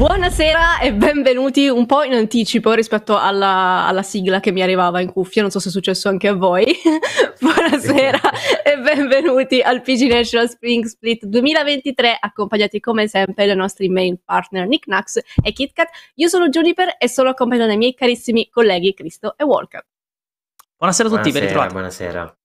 Buonasera e benvenuti un po' in anticipo rispetto alla, alla, sigla che mi arrivava in cuffia, non so se è successo anche a voi. Buonasera e benvenuti al PG National Spring Split 2023, accompagnati come sempre dai nostri main partner Nick Nax e KitKat. Io sono Juniper e sono accompagnata dai miei carissimi colleghi Cristo e Walker. Buonasera a tutti, buonasera, ben ritrovati. Buonasera.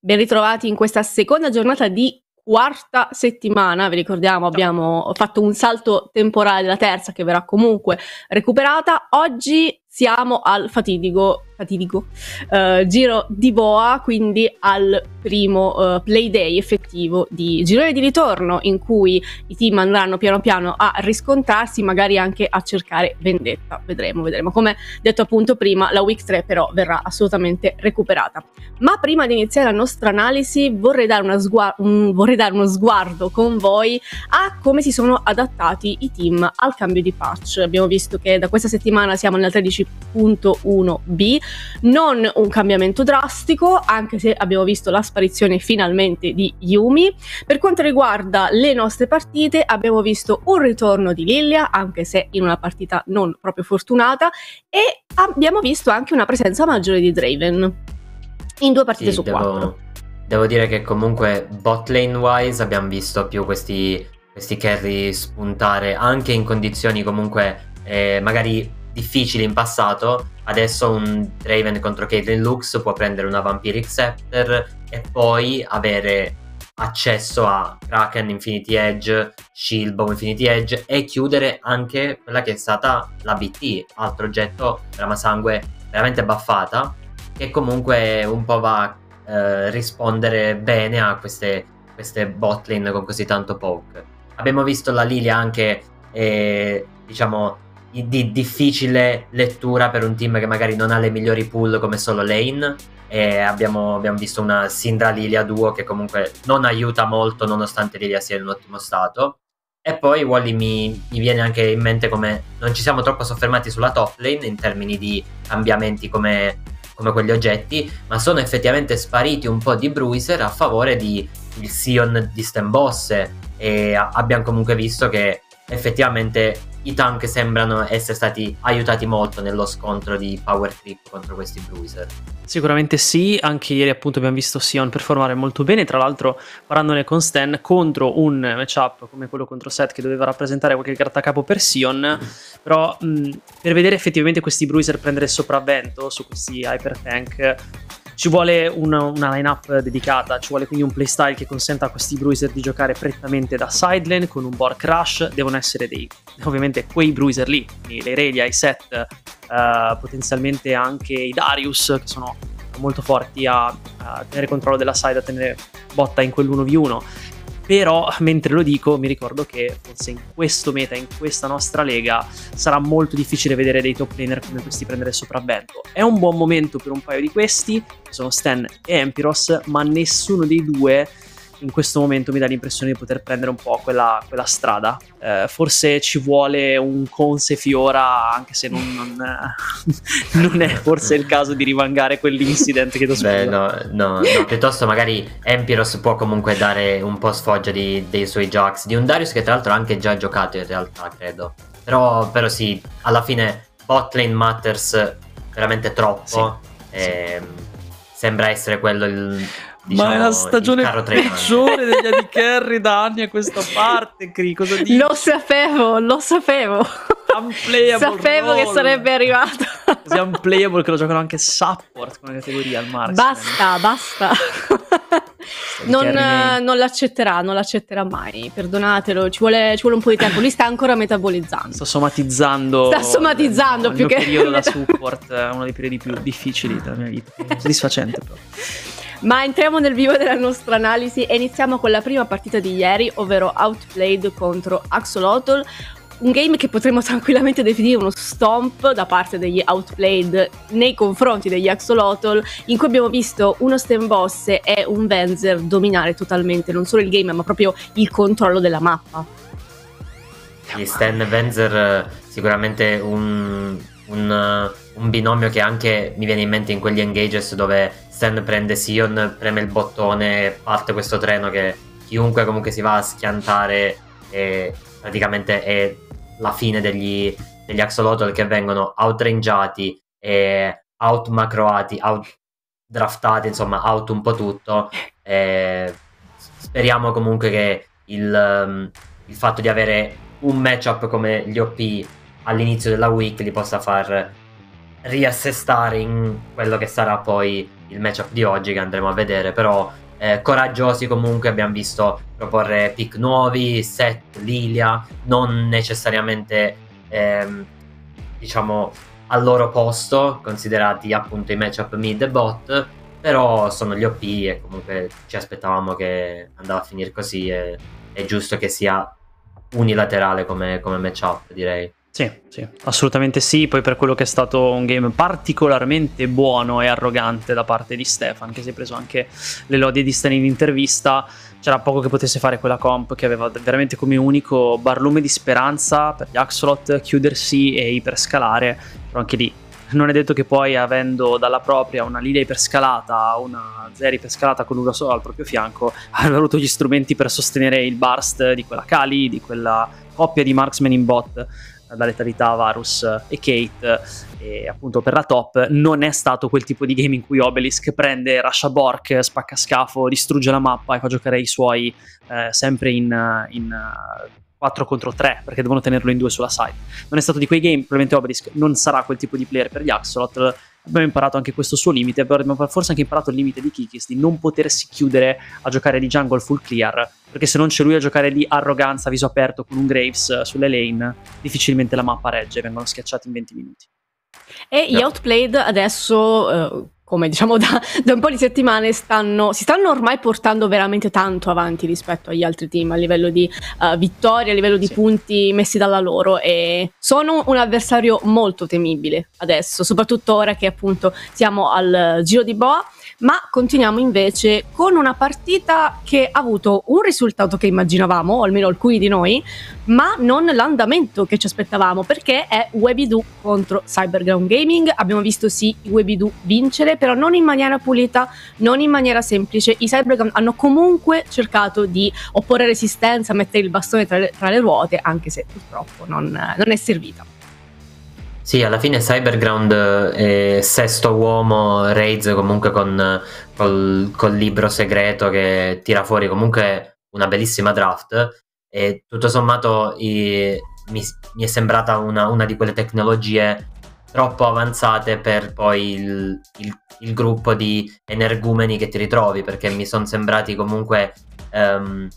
Ben ritrovati in questa seconda giornata di quarta settimana, vi ricordiamo abbiamo fatto un salto temporale della terza che verrà comunque recuperata. Oggi siamo al fatidico, fatidico uh, giro di boa, quindi al primo uh, play day effettivo di girone di ritorno in cui i team andranno piano piano a riscontrarsi, magari anche a cercare vendetta. Vedremo, vedremo. Come detto appunto prima, la week 3 però verrà assolutamente recuperata. Ma prima di iniziare la nostra analisi vorrei dare, sguar- un, vorrei dare uno sguardo con voi a come si sono adattati i team al cambio di patch. Abbiamo visto che da questa settimana siamo nel 13 13.1b, non un cambiamento drastico, anche se abbiamo visto la sparizione finalmente di Yumi. Per quanto riguarda le nostre partite, abbiamo visto un ritorno di Lilia, anche se in una partita non proprio fortunata, e abbiamo visto anche una presenza maggiore di Draven in due partite sì, su devo, quattro. Devo dire che comunque bot lane wise abbiamo visto più questi, questi carry spuntare anche in condizioni comunque eh, magari difficili in passato, adesso un Draven contro Caitlyn Lux può prendere una Vampiric Scepter e poi avere accesso a Kraken, Infinity Edge, Shieldbow, Infinity Edge e chiudere anche quella che è stata la BT, altro oggetto Sangue veramente buffata, che comunque un po' va a eh, rispondere bene a queste, queste botlane con così tanto poke. Abbiamo visto la Lilia anche, eh, diciamo, di difficile lettura per un team che magari non ha le migliori pull come solo lane. E abbiamo, abbiamo visto una Sindra Lilia duo che comunque non aiuta molto nonostante Lilia sia in un ottimo stato. E poi Wally mi, mi, viene anche in mente come non ci siamo troppo soffermati sulla top lane in termini di cambiamenti come, come quegli oggetti, ma sono effettivamente spariti un po' di bruiser a favore di il Sion di Stembosse e abbiamo comunque visto che effettivamente i tank sembrano essere stati aiutati molto nello scontro di power creep contro questi bruiser. Sicuramente sì, anche ieri appunto abbiamo visto Sion performare molto bene, tra l'altro parlandone con Stan contro un matchup come quello contro Seth che doveva rappresentare qualche grattacapo per Sion, però mh, per vedere effettivamente questi bruiser prendere sopravvento su questi hyper tank ci vuole una, una line-up dedicata, ci vuole quindi un playstyle che consenta a questi bruiser di giocare prettamente da sidelane con un board crash, devono essere dei, ovviamente quei bruiser lì, le Irelia, i Set, uh, potenzialmente anche i Darius che sono molto forti a, a tenere controllo della side, a tenere botta in quell'1v1 però mentre lo dico mi ricordo che forse in questo meta, in questa nostra lega, sarà molto difficile vedere dei top laner come questi prendere sopravvento. È un buon momento per un paio di questi, sono Stan e Empiros, ma nessuno dei due in questo momento mi dà l'impressione di poter prendere un po' quella, quella strada. Eh, forse ci vuole un Conse Fiora, anche se non, non, non, è forse il caso di rivangare quell'incident che Beh, no, no, no, piuttosto magari Empiros può comunque dare un po' sfoggia di, dei suoi jocks, di un Darius che tra l'altro ha anche già giocato in realtà, credo. Però, però sì, alla fine botlane matters veramente troppo. Sì, e, sì. Sembra essere quello il Diciamo, Ma è la stagione peggiore degli AD Carry da anni a questa parte, Cri, cosa dici? Lo sapevo, lo sapevo. Sapevo roll. che sarebbe arrivato. Così unplayable che lo giocano anche support come categoria al massimo. Basta, basta. non, non, l'accetterà, non l'accetterà mai. Perdonatelo, ci vuole, ci vuole un po' di tempo. Lui sta ancora metabolizzando. Sta somatizzando. Sta somatizzando il, più il che. Il periodo da support è uno dei periodi più difficili della mia vita. Soddisfacente, però. Ma entriamo nel vivo della nostra analisi e iniziamo con la prima partita di ieri, ovvero Outplayed contro Axolotl. Un game che potremmo tranquillamente definire uno stomp da parte degli Outplayed nei confronti degli Axolotl, in cui abbiamo visto uno Stem Boss e un Venzer dominare totalmente non solo il game, ma proprio il controllo della mappa. Gli Stan Venzer sicuramente un, un, un binomio che anche mi viene in mente in quegli engages dove Stan prende Sion, preme il bottone, parte questo treno che chiunque comunque si va a schiantare e praticamente è la fine degli, degli axolotl che vengono outrangiati e outmacroati, out draftati, insomma, out un po' tutto. E speriamo comunque che il, um, il fatto di avere un matchup come gli OP all'inizio della week li possa far riassestare in quello che sarà poi il matchup di oggi che andremo a vedere, però eh, coraggiosi comunque abbiamo visto proporre pick nuovi, set, Lilia, non necessariamente ehm, diciamo al loro posto, considerati appunto i matchup mid e bot, però sono gli OP e comunque ci aspettavamo che andava a finire così e è giusto che sia unilaterale come, come matchup direi. Sì, sì, assolutamente sì. Poi per quello che è stato un game particolarmente buono e arrogante da parte di Stefan, che si è preso anche le lodi di Stan in intervista, c'era poco che potesse fare quella comp che aveva veramente come unico barlume di speranza per gli Axolot chiudersi e iperscalare, però anche lì non è detto che poi avendo dalla propria una Lilia iperscalata, una Zeri iperscalata con uno solo al proprio fianco, aveva avuto gli strumenti per sostenere il burst di quella Kali, di quella coppia di marksman in bot da letalità Varus e Kate e appunto per la top non è stato quel tipo di game in cui Obelisk prende Rasha Bork, spacca scafo, distrugge la mappa e fa giocare i suoi eh, sempre in, in 4 contro 3 perché devono tenerlo in due sulla side. Non è stato di quei game, probabilmente Obelisk non sarà quel tipo di player per gli Axolotl. Abbiamo imparato anche questo suo limite, abbiamo forse anche imparato il limite di Kikis di non potersi chiudere a giocare di jungle full clear, perché se non c'è lui a giocare di arroganza, viso aperto con un Graves sulle lane, difficilmente la mappa regge, vengono schiacciati in 20 minuti. E gli Outplayed adesso, eh, come diciamo da, da, un po' di settimane, stanno, si stanno ormai portando veramente tanto avanti rispetto agli altri team a livello di uh, vittorie, a livello di sì. punti messi dalla loro e sono un avversario molto temibile adesso, soprattutto ora che appunto siamo al giro di Boa ma continuiamo invece con una partita che ha avuto un risultato che immaginavamo, o almeno alcuni di noi, ma non l'andamento che ci aspettavamo, perché è Webidoo contro Cyberground Gaming. Abbiamo visto sì i Webidoo vincere, però non in maniera pulita, non in maniera semplice. I Cyberground hanno comunque cercato di opporre resistenza, mettere il bastone tra le, tra le ruote, anche se purtroppo non, non è servita. Sì, alla fine Cyberground è sesto uomo, Raids comunque con col, col, libro segreto che tira fuori comunque una bellissima draft. E tutto sommato i, mi, mi, è sembrata una, una, di quelle tecnologie troppo avanzate per poi il, il, il gruppo di energumeni che ti ritrovi perché mi sono sembrati comunque um,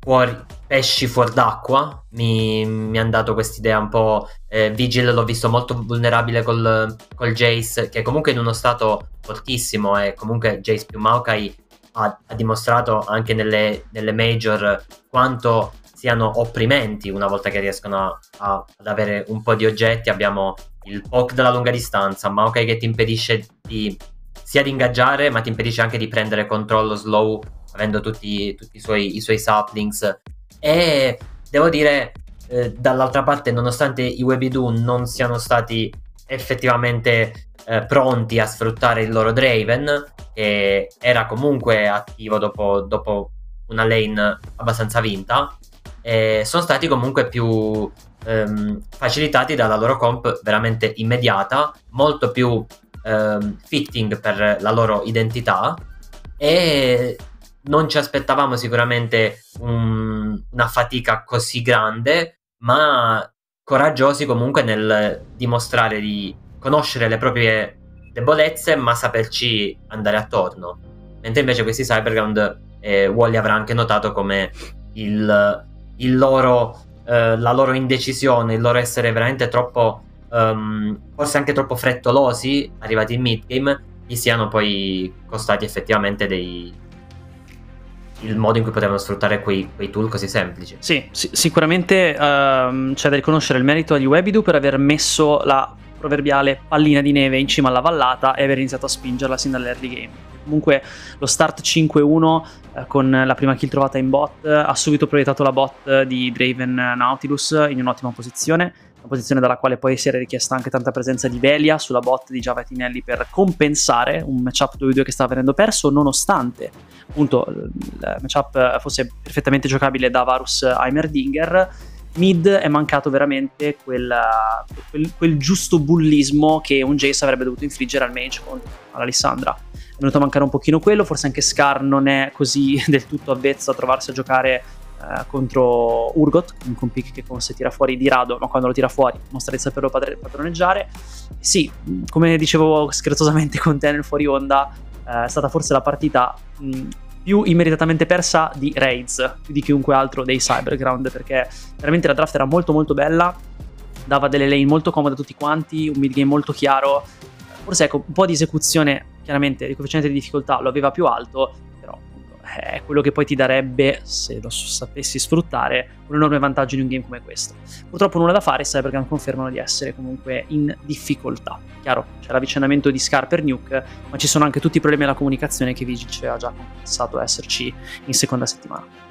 fuori, pesci fuori d'acqua. Mi, mi hanno dato quest'idea un po'. Eh, Vigil l'ho visto molto vulnerabile col, col Jace, che comunque in uno stato fortissimo. E comunque Jace più Maokai ha, ha dimostrato anche nelle, nelle, major quanto siano opprimenti una volta che riescono a, a, ad avere un po' di oggetti. Abbiamo il poke dalla lunga distanza, Maokai che ti impedisce di sia di ingaggiare, ma ti impedisce anche di prendere controllo slow avendo tutti, tutti i, suoi, i, suoi, saplings. E devo dire, eh, dall'altra parte, nonostante i Webidoo non siano stati effettivamente eh, pronti a sfruttare il loro Draven, che era comunque attivo dopo, dopo una lane abbastanza vinta, eh, sono stati comunque più ehm, facilitati dalla loro comp veramente immediata, molto più ehm, fitting per la loro identità. E non ci aspettavamo sicuramente un, una fatica così grande, ma coraggiosi comunque nel dimostrare di conoscere le proprie debolezze, ma saperci andare attorno. Mentre invece questi Cyberground, eh, Wally avrà anche notato come il, il loro, eh, la loro indecisione, il loro essere veramente troppo, um, forse anche troppo frettolosi, arrivati in mid-game, gli siano poi costati effettivamente dei, il modo in cui potevano sfruttare quei, quei tool così semplici. Sì, sì sicuramente uh, c'è da riconoscere il merito agli Webidu per aver messo la proverbiale pallina di neve in cima alla vallata e aver iniziato a spingerla sin dall'early game. Comunque lo start 5-1 eh, con la prima kill trovata in bot ha subito proiettato la bot di Draven Nautilus in un'ottima posizione una posizione dalla quale si era richiesta anche tanta presenza di Velia sulla bot di Java Tinelli per compensare un matchup 2-2 che stava venendo perso, nonostante appunto il matchup fosse perfettamente giocabile da Varus Heimerdinger. mid è mancato veramente quel, quel, quel giusto bullismo che un Jace avrebbe dovuto infliggere al mage contro all'Alessandra. È venuto a mancare un pochino quello, forse anche Scar non è così del tutto avvezzo a trovarsi a giocare eh, contro Urgot, un pick che con se tira fuori di rado, ma quando lo tira fuori mostra di saperlo padroneggiare. Sì, come dicevo scherzosamente con te nel fuori onda, eh, è stata forse la partita mh, più immediatamente persa di Raids, più di chiunque altro dei Cyberground, perché veramente la draft era molto molto bella, dava delle lane molto comode a tutti quanti, un mid game molto chiaro, forse ecco un po' di esecuzione, chiaramente il coefficiente di difficoltà lo aveva più alto, è quello che poi ti darebbe, se lo sapessi sfruttare, un enorme vantaggio in un game come questo. Purtroppo nulla da fare, Cybergun confermano di essere comunque in difficoltà. Chiaro, c'è l'avvicinamento di Scar per Nuke, ma ci sono anche tutti i problemi della comunicazione che Vigil ha già confessato esserci in seconda settimana.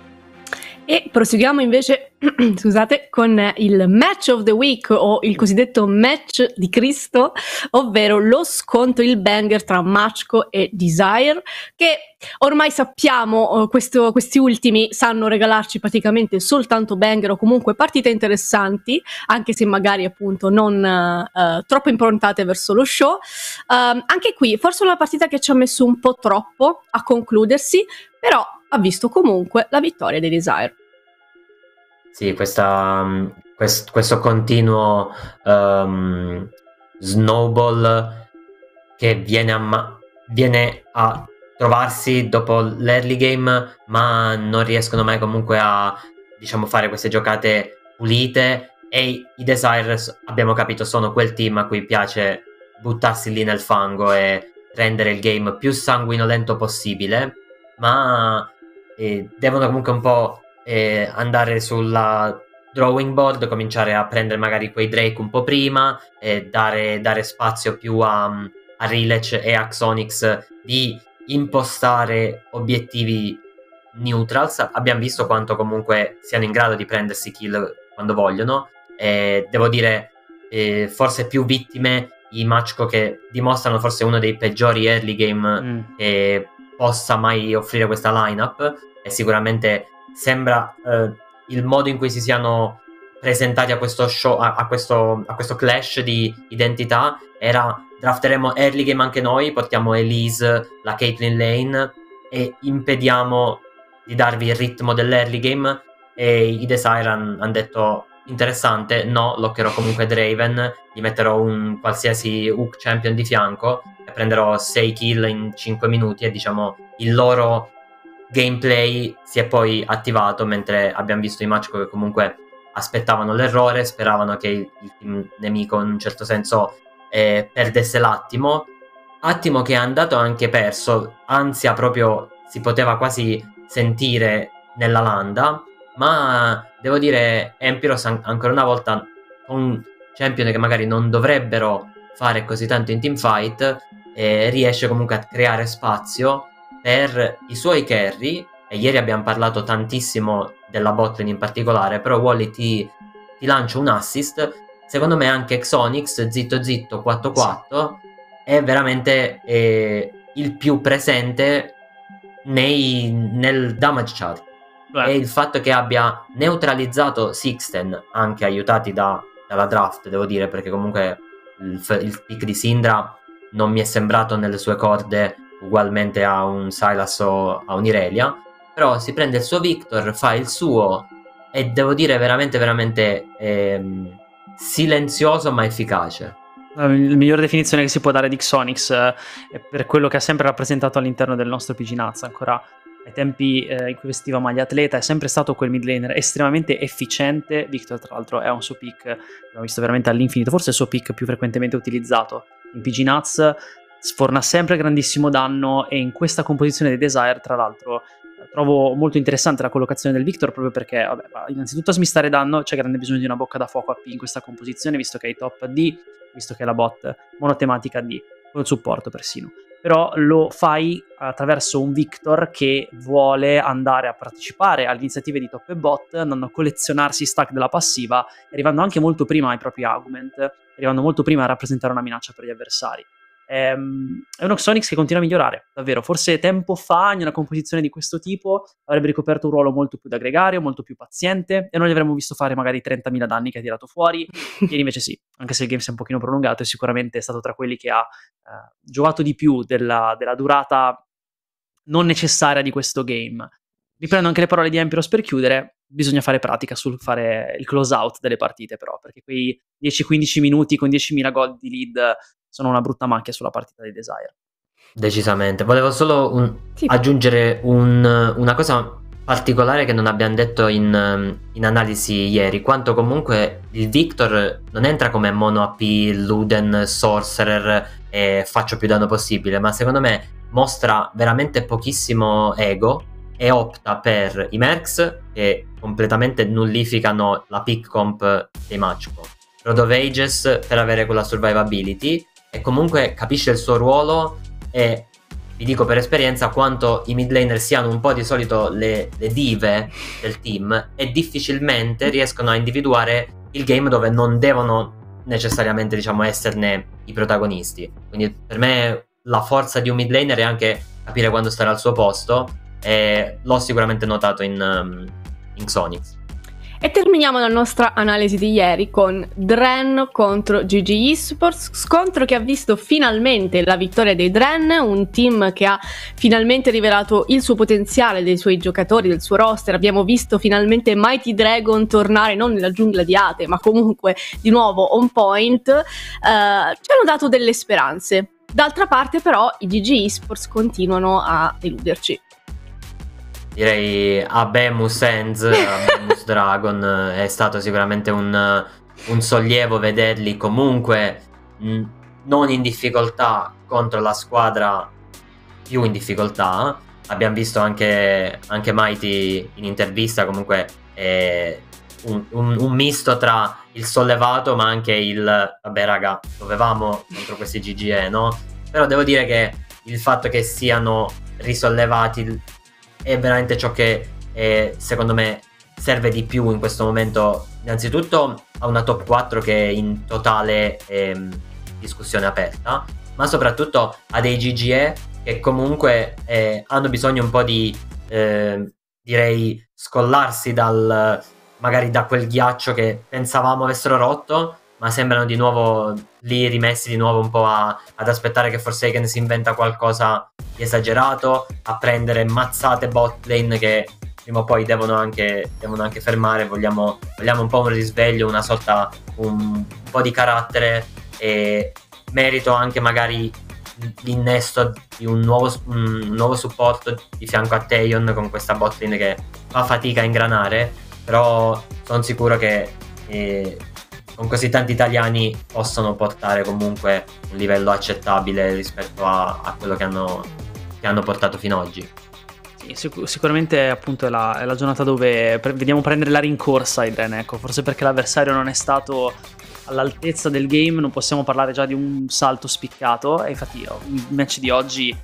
E proseguiamo invece, scusate, con il match of the week o il cosiddetto match di Cristo, ovvero lo scontro, il banger tra Machko e Desire, che ormai sappiamo, uh, questo, questi ultimi sanno regalarci praticamente soltanto banger o comunque partite interessanti, anche se magari appunto non uh, troppo improntate verso lo show. Uh, anche qui, forse una partita che ci ha messo un po' troppo a concludersi, però ha visto comunque la vittoria dei Desire. Sì, questa, mm, quest, questo continuo um, snowball che viene a, viene a trovarsi dopo l'early game, ma non riescono mai comunque a diciamo, fare queste giocate pulite. E i Desires, abbiamo capito, sono quel team a cui piace buttarsi lì nel fango e rendere il game più sanguinolento possibile, ma eh, devono comunque un po' eh, andare sulla drawing board, cominciare a prendere magari quei Drake un po' prima, e dare, dare spazio più a, a Rilech e a Xonix di impostare obiettivi neutrals. Abbiamo visto quanto comunque siano in grado di prendersi kill quando vogliono. E devo dire, eh, forse più vittime i Machko che dimostrano forse uno dei peggiori early game mm. che possa mai offrire questa lineup. E sicuramente sembra eh, il modo in cui si siano presentati a questo show, a, a, questo, a questo clash di identità era drafteremo early game anche noi, portiamo Elise, la Caitlyn Lane e impediamo di darvi il ritmo dell'early game e i Desire hanno han detto interessante, no, loccherò comunque Draven, gli metterò un qualsiasi hook champion di fianco e prenderò 6 kill in 5 minuti e diciamo il loro gameplay si è poi attivato mentre abbiamo visto i match che comunque aspettavano l'errore, speravano che il, il nemico in un certo senso eh, perdesse l'attimo. Attimo che è andato anche perso, ansia proprio si poteva quasi sentire nella landa, ma devo dire Empiros an- ancora una volta con champion che magari non dovrebbero fare così tanto in teamfight eh, riesce comunque a creare spazio per i suoi carry, e ieri abbiamo parlato tantissimo della botlane in particolare, però Wally ti, ti lancia un assist, secondo me anche Xonix, zitto zitto 4-4, è veramente eh, il più presente nei, nel damage chart. Beh. E il fatto che abbia neutralizzato Sixten, anche aiutati da, dalla draft, devo dire, perché comunque il, il pick di Sindra non mi è sembrato nelle sue corde ugualmente a un Silas o a un Irelia, però si prende il suo Victor, fa il suo e devo dire veramente veramente ehm, silenzioso ma efficace. La migliore definizione che si può dare di Xonix eh, è per quello che ha sempre rappresentato all'interno del nostro Nuts, ancora ai tempi eh, in cui vestiva maglia atleta, è sempre stato quel mid laner estremamente efficiente. Victor, tra l'altro, è un suo pick, l'abbiamo visto veramente all'infinito, forse è il suo pick più frequentemente utilizzato in PG Nuts sforna sempre grandissimo danno e in questa composizione dei Desire, tra l'altro, trovo molto interessante la collocazione del Victor proprio perché, vabbè, innanzitutto a smistare danno c'è grande bisogno di una bocca da fuoco AP in questa composizione, visto che hai top D, visto che è la bot monotematica D, con il supporto persino. Però lo fai attraverso un Victor che vuole andare a partecipare alle iniziative di top e bot, andando a collezionarsi stack della passiva, arrivando anche molto prima ai propri argument, arrivando molto prima a rappresentare una minaccia per gli avversari Ehm, è uno Xonix che continua a migliorare, davvero. Forse tempo fa, in una composizione di questo tipo, avrebbe ricoperto un ruolo molto più da gregario, molto più paziente, e non gli avremmo visto fare magari 30.000 danni che ha tirato fuori. Ieri invece sì, anche se il game si è un pochino prolungato, e sicuramente è stato tra quelli che ha eh, giocato di più della, della durata non necessaria di questo game. Riprendo anche le parole di Empiros per chiudere, bisogna fare pratica sul fare il close out delle partite però, perché quei 10-15 minuti con 10.000 gol di lead sono una brutta macchia sulla partita di Desire. Decisamente. Volevo solo un, sì. aggiungere un, una cosa particolare che non abbiamo detto in, in, analisi ieri, quanto comunque il Victor non entra come mono AP, Luden, Sorcerer e faccio più danno possibile, ma secondo me mostra veramente pochissimo ego e opta per i Mercs che completamente nullificano la pick comp dei match comp. Road of Ages per avere quella survivability e comunque capisce il suo ruolo e vi dico per esperienza quanto i mid laner siano un po' di solito le, le dive del team e difficilmente riescono a individuare il game dove non devono necessariamente diciamo esserne i protagonisti. Quindi per me la forza di un mid laner è anche capire quando stare al suo posto e l'ho sicuramente notato in, um, in Xonix e terminiamo la nostra analisi di ieri con Dren contro GG Esports, scontro che ha visto finalmente la vittoria dei Dren, un team che ha finalmente rivelato il suo potenziale dei suoi giocatori, del suo roster. Abbiamo visto finalmente Mighty Dragon tornare non nella giungla di Ate, ma comunque di nuovo on point. Uh, ci hanno dato delle speranze. D'altra parte, però, i GG Esports continuano a deluderci direi Abemus Ends, Abemus Dragon è stato sicuramente un, un sollievo vederli comunque mh, non in difficoltà contro la squadra più in difficoltà. Abbiamo visto anche, anche Mighty in intervista comunque eh, un, un, un, misto tra il sollevato ma anche il vabbè raga dovevamo contro questi GGE no? Però devo dire che il fatto che siano risollevati è veramente ciò che eh, secondo me serve di più in questo momento. Innanzitutto a una top 4 che è in totale eh, discussione aperta, ma soprattutto a dei GGE che comunque eh, hanno bisogno un po' di, ehm, direi, scollarsi dal, magari da quel ghiaccio che pensavamo avessero rotto ma sembrano di nuovo lì rimessi di nuovo un po' a, ad aspettare che Forsaken si inventa qualcosa di esagerato, a prendere mazzate bot lane che prima o poi devono anche, devono anche fermare, vogliamo, vogliamo, un po' un risveglio, una sorta, un, un po' di carattere e merito anche magari l'innesto di un nuovo, un nuovo supporto di fianco a Teion con questa bot lane che fa fatica a ingranare, però sono sicuro che eh, con così tanti italiani possono portare comunque un livello accettabile rispetto a, a quello che hanno, che hanno, portato fino ad oggi. Sicuramente appunto è la, è la, giornata dove pre- vediamo prendere la rincorsa ai Dren, ecco, forse perché l'avversario non è stato all'altezza del game, non possiamo parlare già di un salto spiccato e infatti il match di oggi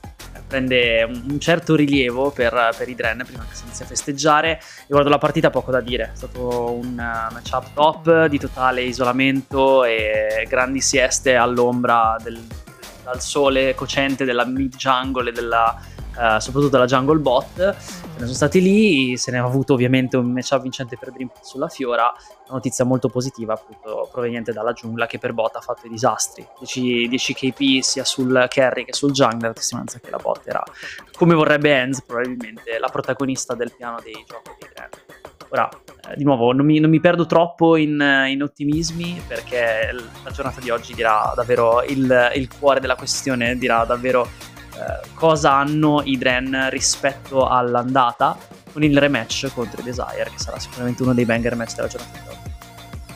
prende un, certo rilievo per, per, i Dren prima che si inizi a festeggiare. Riguardo la partita poco da dire, è stato un uh, matchup top di totale isolamento e grandi sieste all'ombra del, dal sole cocente della mid jungle e della Uh, soprattutto dalla Jungle Bot. Ne sono stati lì, se ne è avuto ovviamente un matchup vincente per Dream sulla Fiora. Una notizia molto positiva, appunto, proveniente dalla giungla, che per bot ha fatto i disastri. 10, 10 KP sia sul carry che sul jungler, a testimonianza che la bot era, come vorrebbe Enz, probabilmente la protagonista del piano dei giochi dei Grand. Ora, eh, di nuovo, non mi, non mi, perdo troppo in, in, ottimismi perché la giornata di oggi dirà davvero il, il cuore della questione, dirà davvero eh, cosa hanno i Dren rispetto all'andata con il rematch contro i Desire, che sarà sicuramente uno dei banger match della giornata di oggi.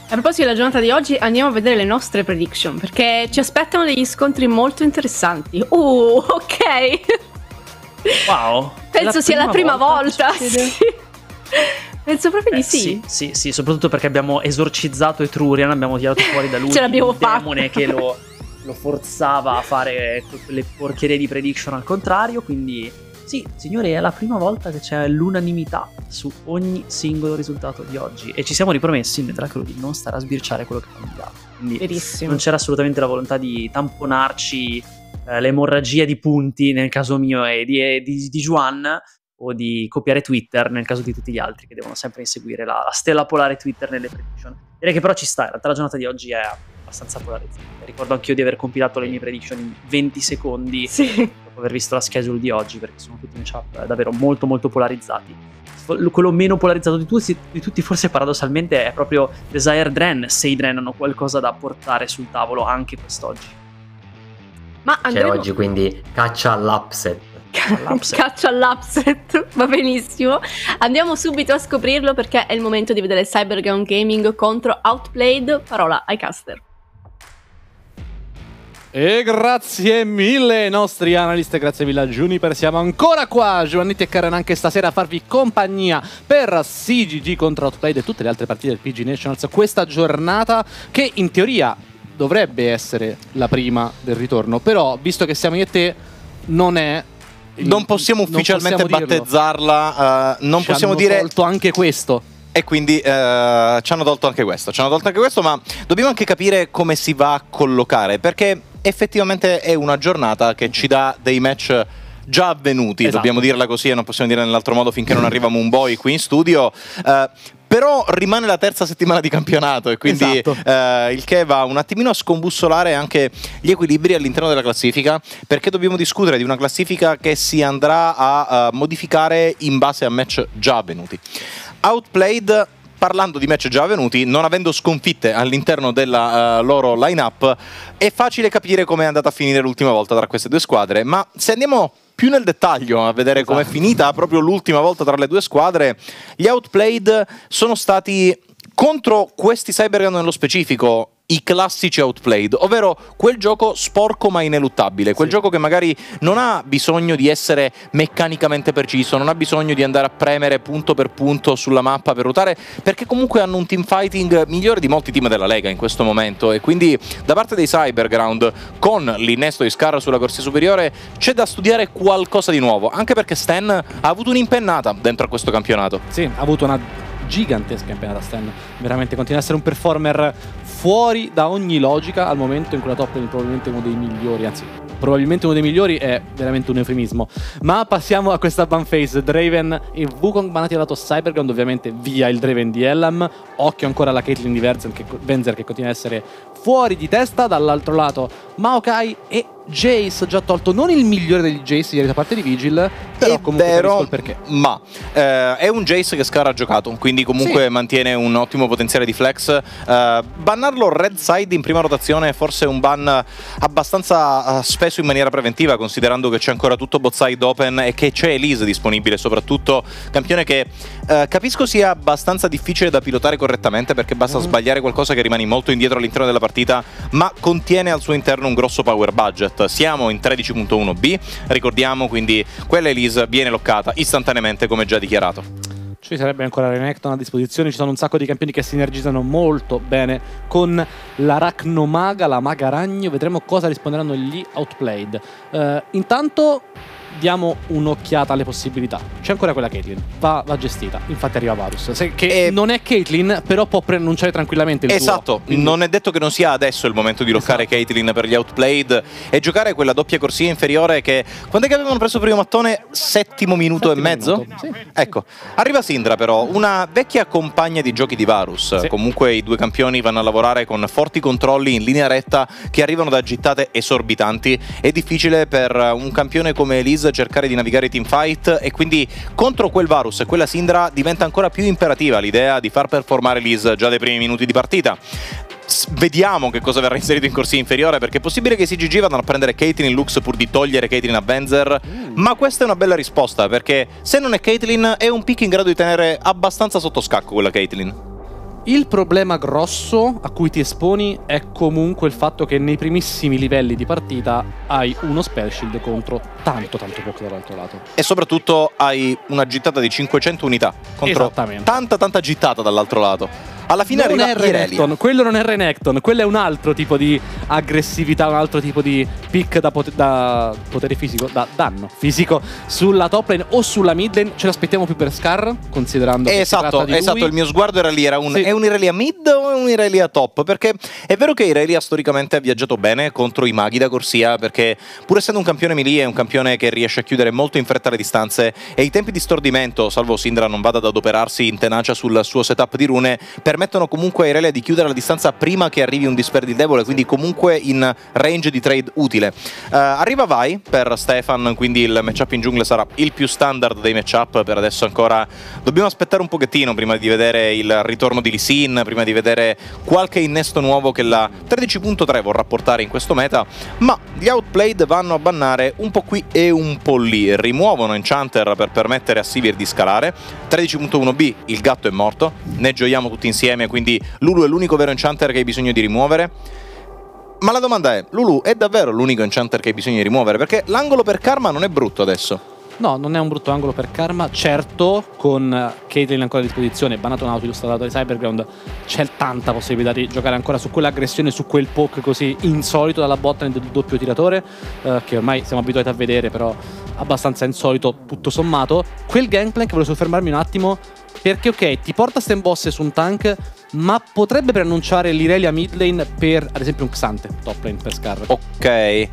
A proposito della giornata di oggi, andiamo a vedere le nostre prediction perché ci aspettano degli scontri molto interessanti. Uh, ok. Wow. Penso la sia la prima volta. volta sì. Penso proprio di sì. sì. Sì, sì, soprattutto perché abbiamo esorcizzato Etrurian, abbiamo tirato fuori da lui Ce l'abbiamo il demone che lo lo forzava a fare quelle porcherie di prediction al contrario, quindi sì, signori, è la prima volta che c'è l'unanimità su ogni singolo risultato di oggi e ci siamo ripromessi in Metal di non stare a sbirciare quello che gli altri. Quindi Verissimo. non c'era assolutamente la volontà di tamponarci eh, l'emorragia di punti nel caso mio e di, di, di Juan o di copiare Twitter nel caso di tutti gli altri che devono sempre inseguire la, la stella polare Twitter nelle prediction. Direi che però ci sta, in realtà la giornata di oggi è abbastanza polarizzante. Ricordo anch'io di aver compilato le mie prediction in 20 secondi sì. dopo aver visto la schedule di oggi perché sono tutti matchup davvero molto molto polarizzati. Quello meno polarizzato di tutti, di tutti forse paradossalmente è proprio Desire Dren, se i Dren hanno qualcosa da portare sul tavolo anche quest'oggi. Ma andremo... C'è oggi quindi caccia all'upset. Caccia all'upset, va benissimo. Andiamo subito a scoprirlo perché è il momento di vedere Cyberground Gaming contro Outplayed. Parola ai caster. E grazie mille ai nostri analyst, grazie mille a Juniper, siamo ancora qua, Giovannetti e Karen anche stasera a farvi compagnia per CGG contro Outplayed e tutte le altre partite del PG Nationals questa giornata che in teoria dovrebbe essere la prima del ritorno, però visto che siamo io e te non è non possiamo ufficialmente non possiamo battezzarla, uh, non Ci possiamo dire... tolto anche questo. E quindi uh, ci hanno tolto anche questo, ci hanno tolto anche questo, ma dobbiamo anche capire come si va a collocare, perché effettivamente è una giornata che ci dà dei match già avvenuti, esatto. dobbiamo dirla così e non possiamo dire nell'altro modo finché non arriva Moonboy qui in studio. Uh, però rimane la terza settimana di campionato e quindi esatto. eh, il che va un attimino a scombussolare anche gli equilibri all'interno della classifica perché dobbiamo discutere di una classifica che si andrà a, a modificare in base a match già avvenuti. Outplayed parlando di match già avvenuti, non avendo sconfitte all'interno della uh, loro line-up, è facile capire come è andata a finire l'ultima volta tra queste due squadre, ma se andiamo più nel dettaglio a vedere esatto. com'è finita proprio l'ultima volta tra le due squadre, gli outplayed sono stati contro questi Cybergun nello specifico i classici outplayed, ovvero quel gioco sporco ma ineluttabile, quel sì. gioco che magari non ha bisogno di essere meccanicamente preciso, non ha bisogno di andare a premere punto per punto sulla mappa per ruotare, perché comunque hanno un team fighting migliore di molti team della Lega in questo momento e quindi da parte dei Cyberground con l'innesto di Scar sulla corsia superiore c'è da studiare qualcosa di nuovo, anche perché Stan ha avuto un'impennata dentro a questo campionato. Sì, ha avuto una gigantesca impennata Stan, veramente continua a essere un performer fuori da ogni logica al momento in cui la top è probabilmente uno dei migliori, anzi probabilmente uno dei migliori è veramente un eufemismo. Ma passiamo a questa banface, Draven e Wukong banati lato Cyberground, ovviamente via il Draven di Ellam, occhio ancora alla Caitlyn di Venzer che, Venzer che continua ad essere fuori di testa, dall'altro lato Maokai e Jace già tolto non il migliore degli Jace ieri da parte di Vigil, però è comunque vero, il perché. Ma eh, è un Jace che Scar ha giocato, quindi comunque sì. mantiene un ottimo potenziale di flex. Eh, bannarlo red side in prima rotazione è forse un ban abbastanza uh, spesso in maniera preventiva, considerando che c'è ancora tutto bot side open e che c'è Elise disponibile, soprattutto campione che uh, capisco sia abbastanza difficile da pilotare correttamente perché basta mm. sbagliare qualcosa che rimani molto indietro all'interno della partita, ma contiene al suo interno un grosso power budget siamo in 13.1b, ricordiamo quindi quella Elise viene loccata istantaneamente come già dichiarato. Ci sarebbe ancora Renekton a disposizione, ci sono un sacco di campioni che sinergizzano molto bene con l'Arachnomaga, la Maga Ragno, vedremo cosa risponderanno gli Outplayed. Uh, intanto diamo un'occhiata alle possibilità. C'è ancora quella Caitlyn, va, va gestita. Infatti arriva Varus. Se, che e... Non è Caitlyn, però può preannunciare tranquillamente il esatto. Quindi... non è detto che non sia adesso il momento di loccare esatto. Caitlyn per gli outplayed e giocare quella doppia corsia inferiore che quando è che avevano preso il primo mattone? Settimo minuto Settimo e mezzo? Minuto. Sì. Ecco, arriva Sindra però, una vecchia compagna di giochi di Varus. Sì. Comunque i due campioni vanno a lavorare con forti controlli in linea retta che arrivano da gittate esorbitanti. È difficile per un campione come Cercare di navigare i teamfight e quindi contro quel Varus e quella Sindra diventa ancora più imperativa l'idea di far performare Liz già dai primi minuti di partita. Vediamo che cosa verrà inserito in corsia inferiore perché è possibile che i CGG vadano a prendere Caitlyn Lux pur di togliere Caitlyn a Benzer mm. ma questa è una bella risposta perché se non è Caitlyn è un pick in grado di tenere abbastanza sotto scacco quella Caitlyn il problema grosso a cui ti esponi è comunque il fatto che nei primissimi livelli di partita hai uno spell shield contro tanto tanto poco dall'altro lato. E soprattutto hai una gittata di 500 unità contro tanta tanta gittata dall'altro lato. Alla fine non arriva è. Renekton, quello non è Renekton, quello è un altro tipo di aggressività, un altro tipo di pick da, pot- da potere fisico, da danno fisico sulla top lane o sulla mid lane. Ce l'aspettiamo più per Scar, considerando che Esatto, di esatto, il mio sguardo era lì, era un, Sì. è un Irelia mid o è un Irelia top? Perché è vero che Irelia storicamente ha viaggiato bene contro i maghi da corsia, perché pur essendo un campione melee è un campione che riesce a chiudere molto in fretta le distanze e i tempi di stordimento, salvo Sindra non vada ad adoperarsi in tenacia sul suo setup di rune, permettono comunque a Irelia di chiudere la distanza prima che arrivi un Disperdi debole, quindi comunque in range di trade utile. Eh, arriva Vai per Stefan, quindi il matchup in giungla sarà il più standard dei matchup. Per adesso ancora. Dobbiamo aspettare un pochettino prima di vedere il ritorno di Lee Sin, prima di vedere qualche innesto nuovo che la 13.3 vorrà portare in questo meta, ma gli outplayed vanno a bannare un po' qui e un po' lì, rimuovono Enchanter per permettere a Sivir di scalare, 13.1b il gatto è morto, ne gioiamo tutti insieme, quindi Lulu è l'unico vero Enchanter che hai bisogno di rimuovere. Ma la domanda è, Lulu è davvero l'unico Enchanter che hai bisogno di rimuovere? Perché l'angolo per Karma non è brutto adesso. No, non è un brutto angolo per Karma. Certo, con Caitlyn ancora a disposizione, banato Nautilus lato di Cyberground, c'è tanta possibilità di giocare ancora su quell'aggressione, su quel poke così insolito dalla botta del doppio tiratore, eh, che ormai siamo abituati a vedere, però abbastanza insolito tutto sommato. Quel gangplank, volevo soffermarmi un attimo, perché ok, ti porta Stem Boss su un tank, ma potrebbe preannunciare l'Irelia mid lane per, ad esempio, un Xante top lane per Scar. Ok. Eh,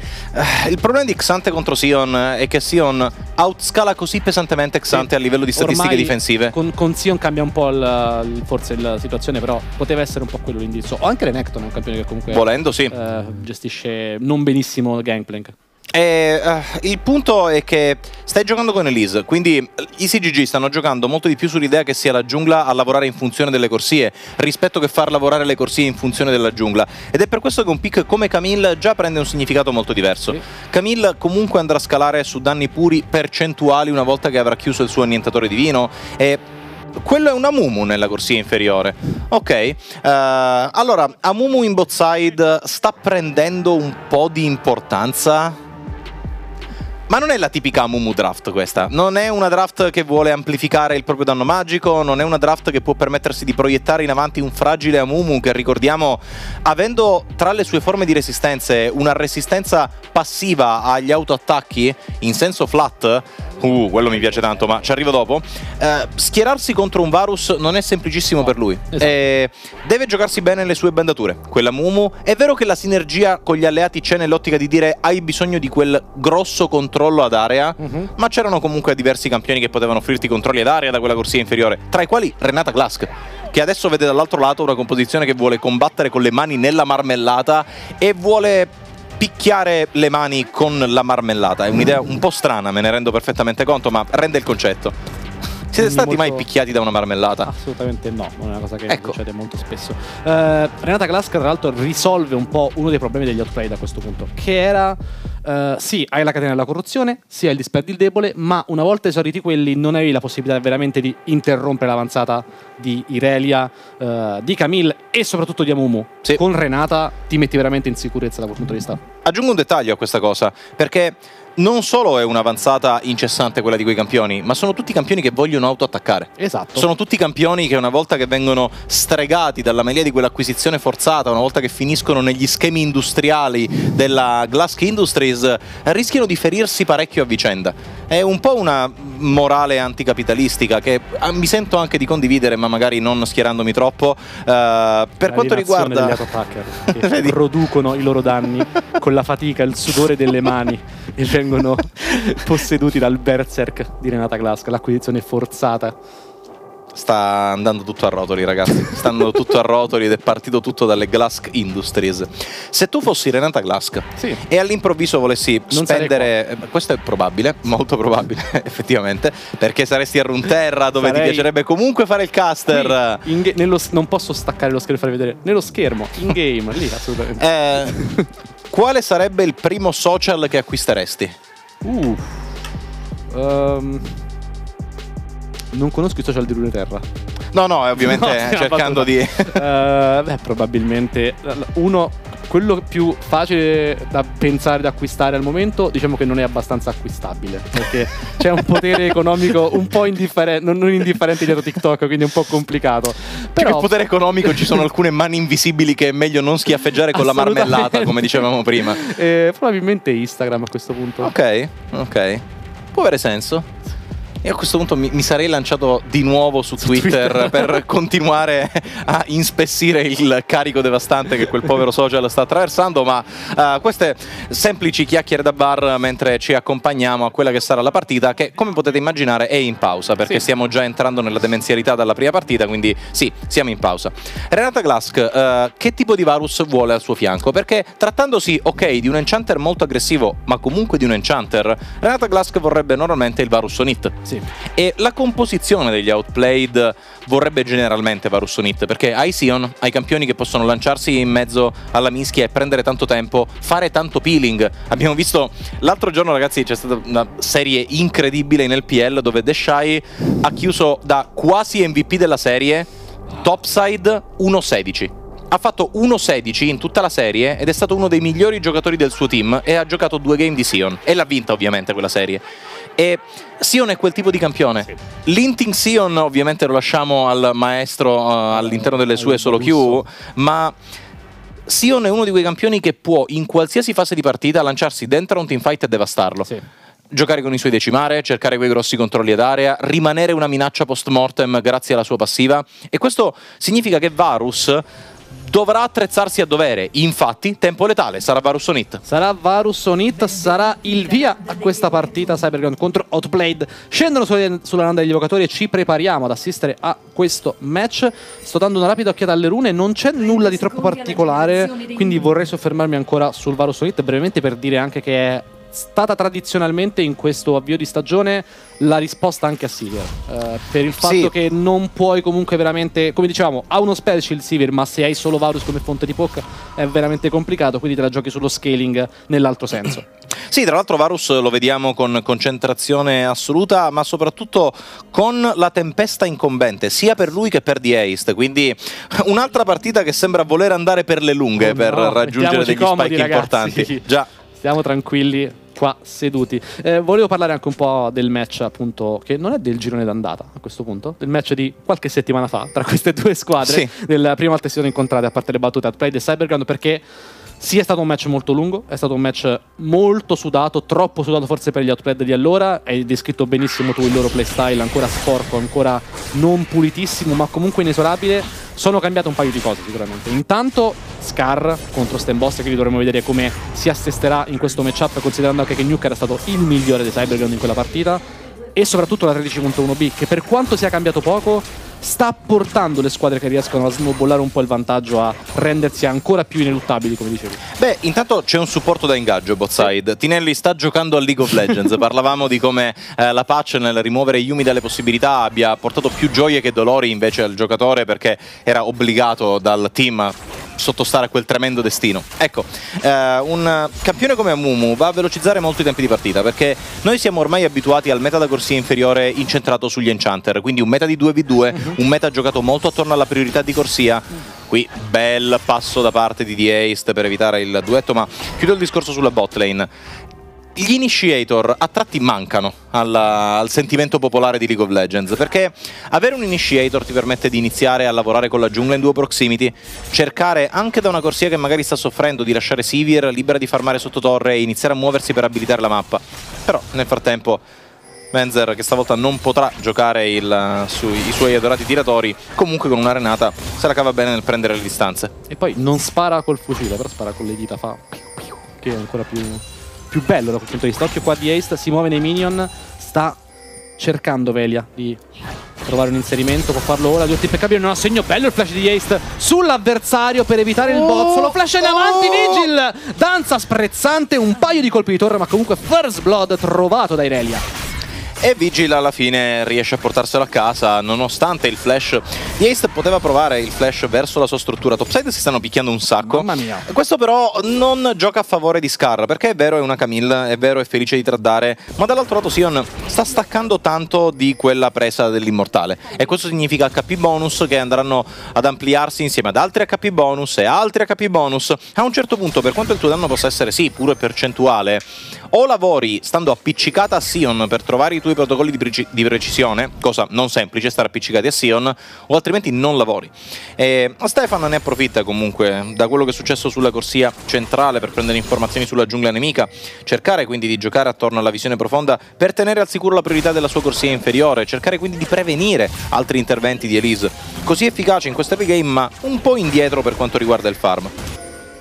il problema di Xante contro Sion è che Sion outscala così pesantemente Xante Sì. a livello di statistiche Ormai difensive. Con, con Sion cambia un po' il- forse la situazione, però poteva essere un po' quello l'indirizzo. O anche Renekton è un campione che comunque Volendo, sì. eh, gestisce non benissimo il Gangplank. Eh, il punto è che stai giocando con Elise, quindi i CGG stanno giocando molto di più sull'idea che sia la giungla a lavorare in funzione delle corsie, rispetto che far lavorare le corsie in funzione della giungla. Ed è per questo che un pick come Camille già prende un significato molto diverso. Sì. Camille comunque andrà a scalare su danni puri percentuali una volta che avrà chiuso il suo annientatore divino e quello è un Amumu nella corsia inferiore. Ok, eh, allora Amumu in bot side sta prendendo un po' di importanza. Ma non è la tipica Amumu draft questa, non è una draft che vuole amplificare il proprio danno magico, non è una draft che può permettersi di proiettare in avanti un fragile Amumu che ricordiamo, avendo tra le sue forme di resistenze una resistenza passiva agli autoattacchi in senso flat, uh, quello mi piace tanto, ma ci arrivo dopo, eh, schierarsi contro un Varus non è semplicissimo No, per lui. esatto. Eh, deve giocarsi bene le sue bendature. Quella Mumu. È vero che la sinergia con gli alleati c'è nell'ottica di dire hai bisogno di quel grosso controllo ad area. Ma c'erano comunque diversi campioni che potevano offrirti controlli ad area da quella corsia inferiore, tra i quali Renata Glask, che adesso vede dall'altro lato una composizione che vuole combattere con le mani nella marmellata e vuole picchiare le mani con la marmellata. È un'idea un po' strana, me ne rendo perfettamente conto, ma rende il concetto. Siete stati mai molto- picchiati da una marmellata? Assolutamente no, non è una cosa che Ecco. succede molto spesso. Eh, Renata Glaska, tra l'altro, risolve un po' uno dei problemi degli outplay da questo punto, che era. Eh, sì, hai la catena della corruzione, sì, hai il disperdi il debole, ma una volta esauriti quelli non avevi la possibilità veramente di interrompere l'avanzata di Irelia, eh, di Camille e soprattutto di Amumu. Sì. Con Renata ti metti veramente in sicurezza da quel punto di vista. Aggiungo un dettaglio a questa cosa, perché non solo è un'avanzata incessante quella di quei campioni, ma sono tutti campioni che vogliono autoattaccare. Esatto. Sono tutti campioni che una volta che vengono stregati dalla melia di quell'acquisizione forzata, una volta che finiscono negli schemi industriali della Glask Industries, rischiano di ferirsi parecchio a vicenda. È un po' una morale anticapitalistica che ah, mi sento anche di condividere, ma magari non schierandomi troppo. Eh, per quanto riguarda... degli autohacker che producono i loro danni con la fatica, il sudore delle mani e vengono posseduti dal berserk di Renata Glask, l'acquisizione forzata. Sta andando tutto a rotoli, ragazzi. Sta andando tutto a rotoli ed è partito tutto dalle Glask Industries. Se tu fossi Renata Glask Sì. e all'improvviso volessi Non spendere. eh, Questo è probabile, molto probabile, effettivamente. Perché saresti a Runterra dove ti Sarei- piacerebbe comunque fare il caster. Qui, ga- nello non posso staccare lo schermo e farvi vedere. Nello schermo, in game, lì assolutamente. Eh, quale sarebbe il primo social che acquisteresti? Uh. Ehm, non conosco i social di Runeterra. No, no, ovviamente No, eh, cercando di. Eh, beh, probabilmente uno quello più facile da pensare di acquistare al momento, diciamo che non è abbastanza acquistabile. Perché c'è un potere economico un po' indifferente, non indifferente dietro TikTok, quindi è un po' complicato. Però che potere economico ci sono alcune mani invisibili che è meglio non schiaffeggiare con la marmellata, come dicevamo prima. Eh, probabilmente Instagram a questo punto. Ok, ok. Può avere senso. E a questo punto mi, mi sarei lanciato di nuovo su, su Twitter, Twitter, per continuare a inspessire il carico devastante che quel povero social sta attraversando, ma uh, queste semplici chiacchiere da bar mentre ci accompagniamo a quella che sarà la partita che come potete immaginare è in pausa perché sì. stiamo già entrando nella demenzialità dalla prima partita, quindi sì, siamo in pausa. Renata Glask, uh, che tipo di Varus vuole al suo fianco? Perché trattandosi, ok, di un enchanter molto aggressivo, ma comunque di un enchanter, Renata Glask vorrebbe normalmente il Varus Sonit. Sì. Sì. E la composizione degli outplayed vorrebbe generalmente Varussonit, perché hai Sion, hai campioni che possono lanciarsi in mezzo alla mischia e prendere tanto tempo, fare tanto peeling. Abbiamo visto l'altro giorno, ragazzi, c'è stata una serie incredibile nel PL dove Deshai ha chiuso da quasi MVP della serie, topside 1-16 ha fatto 1-16 in tutta la serie ed è stato uno dei migliori giocatori del suo team e ha giocato due game di Sion e l'ha vinta ovviamente quella serie. E Sion è quel tipo di campione. Sì. Linting Sion ovviamente lo lasciamo al maestro uh, all'interno delle sue solo Q, ma Sion è uno di quei campioni che può in qualsiasi fase di partita lanciarsi dentro un teamfight e devastarlo. Sì giocare con i suoi decimare, cercare quei grossi controlli ad area, rimanere una minaccia post mortem grazie alla sua passiva. E questo significa che Varus dovrà attrezzarsi a dovere. Infatti, tempo letale, sarà Varus Onit. Sarà Varus Onit, sarà il via a questa partita Cyberground contro Outplayed. Scendono sulla landa degli evocatori e ci prepariamo ad assistere a questo match. Sto dando una rapida occhiata alle rune, non c'è nulla di troppo particolare, quindi vorrei soffermarmi ancora sul Varus Onit brevemente per dire anche che è stata tradizionalmente in questo avvio di stagione la risposta anche a Sivir. Eh, per il fatto sì. che non puoi comunque veramente, come dicevamo, ha uno spell shield Sivir, ma se hai solo Varus come fonte di poke è veramente complicato, quindi te la giochi sullo scaling nell'altro senso. Sì, tra l'altro Varus lo vediamo con concentrazione assoluta, ma soprattutto con la tempesta incombente, sia per lui che per The Ace, quindi un'altra partita che sembra voler andare per le lunghe oh, per no, raggiungere degli comodi, spike ragazzi. importanti. Già. Stiamo tranquilli, qua seduti. Eh, volevo parlare anche un po' del match, appunto, che non è del girone d'andata a questo punto, del match di qualche settimana fa tra queste due squadre, sì. della prima volta che si sono incontrate, a parte le battute at play del Cyberground, perché sì, è stato un match molto lungo, è stato un match molto sudato, troppo sudato forse per gli outplayed di allora. Hai descritto benissimo tu il loro playstyle, ancora sporco, ancora non pulitissimo, ma comunque inesorabile. Sono cambiate un paio di cose sicuramente. Intanto Scar contro Stenboss, che vi dovremo vedere come si assisterà in questo matchup, considerando anche che Nuke era stato il migliore dei Cyberground in quella partita. E soprattutto la 13.1b, che per quanto sia cambiato poco, sta portando le squadre che riescono a snowballare un po' il vantaggio a rendersi ancora più ineluttabili, come dicevi. Beh, intanto c'è un supporto da ingaggio, Botside. Sì. Tinelli sta giocando a League of Legends. Parlavamo di come eh, la patch nel rimuovere Yumi dalle possibilità abbia portato più gioie che dolori invece al giocatore perché era obbligato dal team sottostare a quel tremendo destino. Ecco, eh, un campione come Amumu va a velocizzare molto i tempi di partita perché noi siamo ormai abituati al meta da corsia inferiore incentrato sugli enchanter, quindi un meta di 2v2, uh -huh. un meta giocato molto attorno alla priorità di corsia. Qui bel passo da parte di The Ace per evitare il duetto, ma chiudo il discorso sulla bot lane gli initiator a tratti mancano alla, al sentimento popolare di League of Legends perché avere un initiator ti permette di iniziare a lavorare con la giungla in duo proximity, cercare anche da una corsia che magari sta soffrendo di lasciare Sivir libera di farmare sotto torre e iniziare a muoversi per abilitare la mappa. Però nel frattempo Menzer che stavolta non potrà giocare il, sui suoi adorati tiratori, comunque con una renata se la cava bene nel prendere le distanze. E poi non spara col fucile, però spara con le dita, fa che è ancora più più bello da quel punto di vista. Occhio qua di Ace, si muove nei minion, sta cercando Velia di trovare un inserimento, può farlo ora, due impeccabili, non ha segno, bello il flash di Ace sull'avversario per evitare il oh, lo flash in avanti, oh. Vigil, danza sprezzante, un paio di colpi di torre, ma comunque first blood trovato da Irelia. E Vigil alla fine riesce a portarselo a casa nonostante il flash di Ace poteva provare il flash verso la sua struttura. Topside si stanno picchiando un sacco. Mamma mia. questo però non gioca a favore di Scar perché è vero è una Camille è vero è felice di tradare ma dall'altro lato Sion sta staccando tanto di quella presa dell'immortale. E questo significa HP bonus che andranno ad ampliarsi insieme ad altri HP bonus e altri HP bonus. A un certo punto per quanto il tuo danno possa essere sì pure percentuale o lavori stando appiccicata a Sion per trovare i tuoi protocolli di, preci- di precisione, cosa non semplice stare appiccicati a Sion, o altrimenti non lavori. E Stefan ne approfitta comunque da quello che è successo sulla corsia centrale per prendere informazioni sulla giungla nemica, cercare quindi di giocare attorno alla visione profonda per tenere al sicuro la priorità della sua corsia inferiore, cercare quindi di prevenire altri interventi di Elise. Così efficace in questo early game ma un po' indietro per quanto riguarda il farm.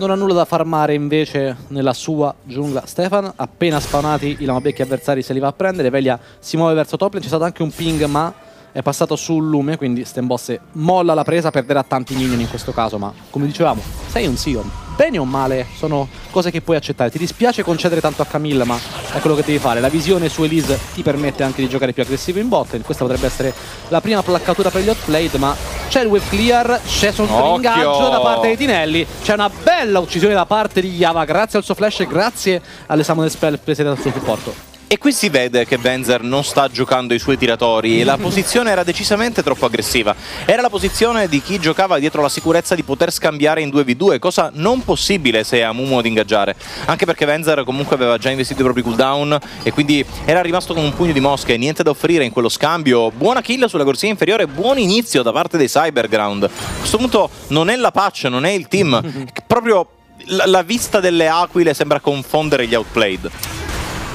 Non ha nulla da farmare invece nella sua giungla Stefan. Appena spawnati i lamabecchi avversari se li va a prendere. Velia si muove verso top lane. C'è stato anche un ping ma è passato sul lume. Quindi Stenbosse molla la presa. Perderà tanti minion in questo caso. Ma come dicevamo, sei un Sion. Bene o male sono cose che puoi accettare. Ti dispiace concedere tanto a Camille ma è quello che devi fare. La visione su Elise ti permette anche di giocare più aggressivo in bot. Questa potrebbe essere la prima placcatura per gli hotplate ma c'è il wave clear, c'è ingaggio da parte di Tinelli, c'è una bella uccisione da parte di Yava grazie al suo flash e grazie alle summon spell prese dal suo supporto. E qui si vede che Benzer non sta giocando i suoi tiratori e la posizione era decisamente troppo aggressiva. Era la posizione di chi giocava dietro la sicurezza di poter scambiare in 2v2, cosa non possibile se ha Mumu ad ingaggiare. Anche perché Benzer comunque aveva già investito i propri cooldown e quindi era rimasto con un pugno di mosche, niente da offrire in quello scambio. Buona kill sulla corsia inferiore, buon inizio da parte dei Cyberground. A questo punto non è la patch, non è il team, proprio la, la vista delle aquile sembra confondere gli outplayed.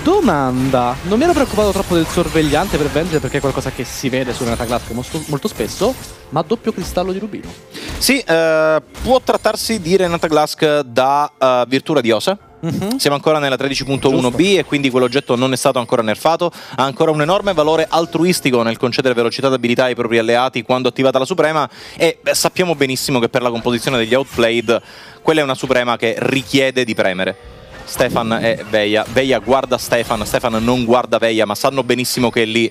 Domanda, non mi ero preoccupato troppo del sorvegliante per Venture perché è qualcosa che si vede su Renata Glass molto, molto spesso, ma doppio cristallo di rubino. Sì, eh, può trattarsi di Renata Glask da eh, Virtura Diosa. Siamo ancora nella 13.1b e quindi quell'oggetto non è stato ancora nerfato, ha ancora un enorme valore altruistico nel concedere velocità d'abilità ai propri alleati quando attivata la Suprema e beh, sappiamo benissimo che per la composizione degli Outplayed quella è una Suprema che richiede di premere. Stefan e Veia, Veia guarda Stefan, Stefan non guarda Veia ma sanno benissimo che è lì.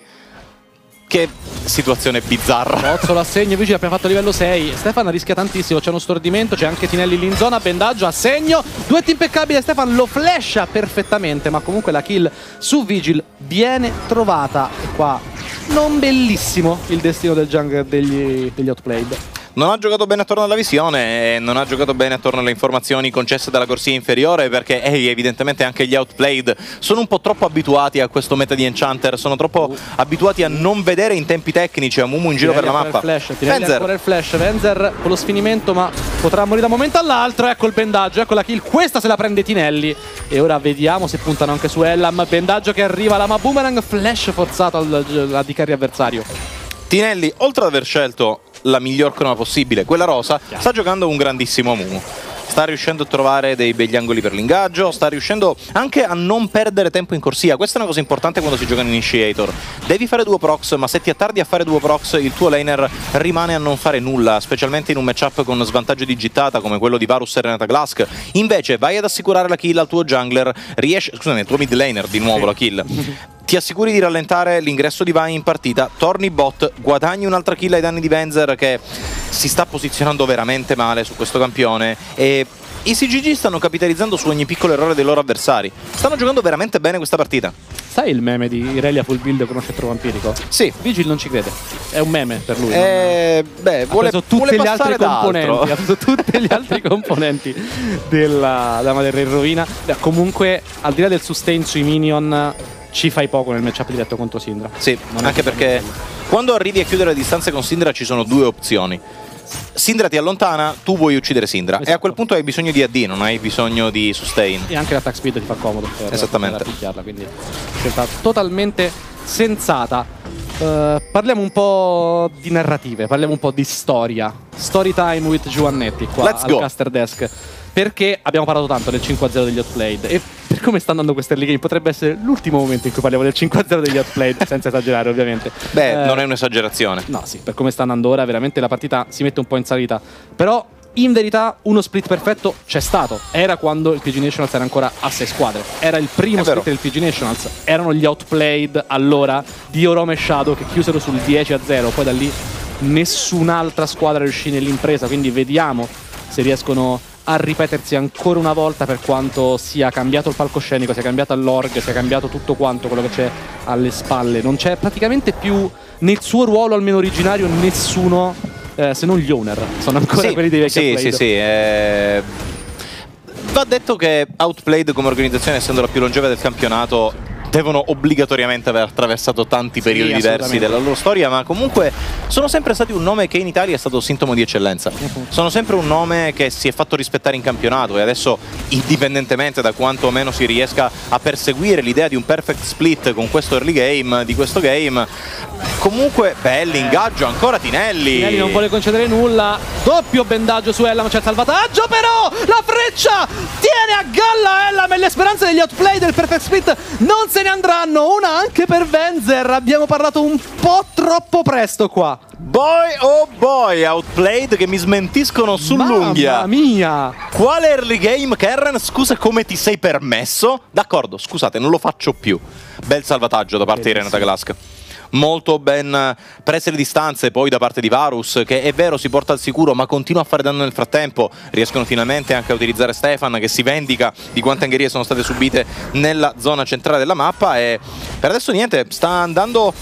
Che situazione bizzarra. Pozzolo a segno, Vigil abbiamo fatto livello 6. Stefan rischia tantissimo, c'è uno stordimento, c'è anche Tinelli lì in zona, bendaggio a segno. Duetto impeccabile, Stefan lo flasha perfettamente, ma comunque la kill su Vigil viene trovata. E qua non bellissimo il destino del jungler degli, degli outplayed. Non ha giocato bene attorno alla visione e non ha giocato bene attorno alle informazioni concesse dalla corsia inferiore perché eh, evidentemente anche gli outplayed sono un po' troppo abituati a questo meta di Enchanter, sono troppo abituati a non vedere in tempi tecnici a Mumu in giro per la mappa. Il flash, Fenzer, ancora il flash, Venzer con lo sfinimento ma potrà morire da un momento all'altro, ecco il bendaggio, ecco la kill, questa se la prende Tinelli e ora vediamo se puntano anche su Ellam, bendaggio che arriva, lama boomerang, flash forzato al, al di carry avversario. Tinelli, oltre ad aver scelto la miglior croma possibile, quella rosa, sta giocando un grandissimo Mumu. Sta riuscendo a trovare dei begli angoli per l'ingaggio, sta riuscendo anche a non perdere tempo in corsia. Questa è una cosa importante quando si gioca in Initiator. Devi fare due procs, ma se ti attardi a fare due procs, il tuo laner rimane a non fare nulla, specialmente in un matchup con svantaggio di gittata come quello di Varus e Renata Glask. Invece vai ad assicurare la kill al tuo jungler, riesce, scusami, al tuo mid laner di nuovo la kill. Ti assicuri di rallentare l'ingresso di Vai in partita, torni bot, guadagni un'altra kill ai danni di Venzer che si sta posizionando veramente male su questo campione e i CGG stanno capitalizzando su ogni piccolo errore dei loro avversari. Stanno giocando veramente bene questa partita. Sai il meme di Irelia full build con scettro vampirico? Sì. Vigil non ci crede, è un meme per lui. non- Eh, beh, ha vuole, preso tutti gli altri componenti, ha preso tutti gli altri componenti della Dama del Re in rovina. Beh, comunque, al di là del sustain sui minion, ci fai poco nel matchup diretto contro Sindra. Sì, Non anche perché quando arrivi a chiudere le distanze con Sindra ci sono due opzioni. Sindra ti allontana, tu vuoi uccidere Sindra e a Esatto. quel punto hai bisogno di AD, non hai bisogno di sustain. E anche l'attack speed ti fa comodo per, Esattamente. per picchiarla, quindi scelta totalmente sensata. Eh, parliamo un po' di narrative, parliamo un po' di storia. Story time with Giovannetti qua Let's al go. caster desk. Perché abbiamo parlato tanto del 5-0 degli Outplayed e per come sta andando questa early game potrebbe essere l'ultimo momento in cui parliamo del 5-0 degli Outplayed, senza esagerare ovviamente. Beh, Eh, non è un'esagerazione. No, sì, per come sta andando ora, veramente la partita si mette un po' in salita. Però in verità uno split perfetto c'è stato. Era quando il PG Nationals era ancora a 6 squadre. Era il primo split del PG Nationals. Erano gli outplayed allora di Orome e Shadow che chiusero sul 10 a 0. Poi da lì nessun'altra squadra riuscì nell'impresa. Quindi vediamo se riescono a ripetersi ancora una volta per quanto sia cambiato il palcoscenico, sia cambiata l'org, sia cambiato tutto quanto quello che c'è alle spalle. Non c'è praticamente più nel suo ruolo almeno originario nessuno eh, se non gli owner. Sono ancora Sì, quelli dei vecchi Sì, sì, sì. eh, Va detto che Outplayed come organizzazione, essendo la più longeva del campionato, devono obbligatoriamente aver attraversato tanti Sì, periodi diversi assolutamente. della loro storia, ma comunque sono sempre stati un nome che in Italia è stato sintomo di eccellenza. Sono sempre un nome che si è fatto rispettare in campionato e adesso, indipendentemente da quanto o meno si riesca a perseguire l'idea di un perfect split con questo early game, di questo game, comunque belli, ingaggio, ancora Tinelli. Tinelli non vuole concedere nulla. Doppio bendaggio su Ellam, c'è il salvataggio, però la freccia tiene a galla Ellam e le speranze degli outplay del Perfect Split non se ne andranno. Una anche per Venzer. Abbiamo parlato un po' troppo presto qua. Boy oh boy, Outplayed che mi smentiscono sull'unghia. Mamma mia. Quale early game, Karen? Scusa, come ti sei permesso? D'accordo, scusate, non lo faccio più. Bel salvataggio da parte di Bellissimo. Renata Glask. Molto ben prese le distanze poi da parte di Varus, che è vero si porta al sicuro, ma continua a fare danno nel frattempo. Riescono finalmente anche a utilizzare Stefan, che si vendica di quante angherie sono state subite nella zona centrale della mappa. E per adesso niente, sta andando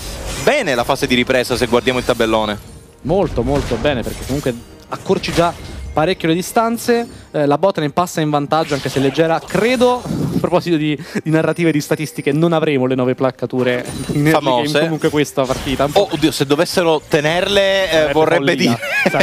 bene la fase di ripresa se guardiamo il tabellone. Molto molto bene perché comunque accorci già parecchio le distanze. Eh, la botlane passa in vantaggio anche se leggera. Credo, a proposito di, di narrative e di statistiche, non avremo le nove placcature in Famose. game comunque questa partita. Oh, oddio, se dovessero tenerle, eh, vorrebbe follia.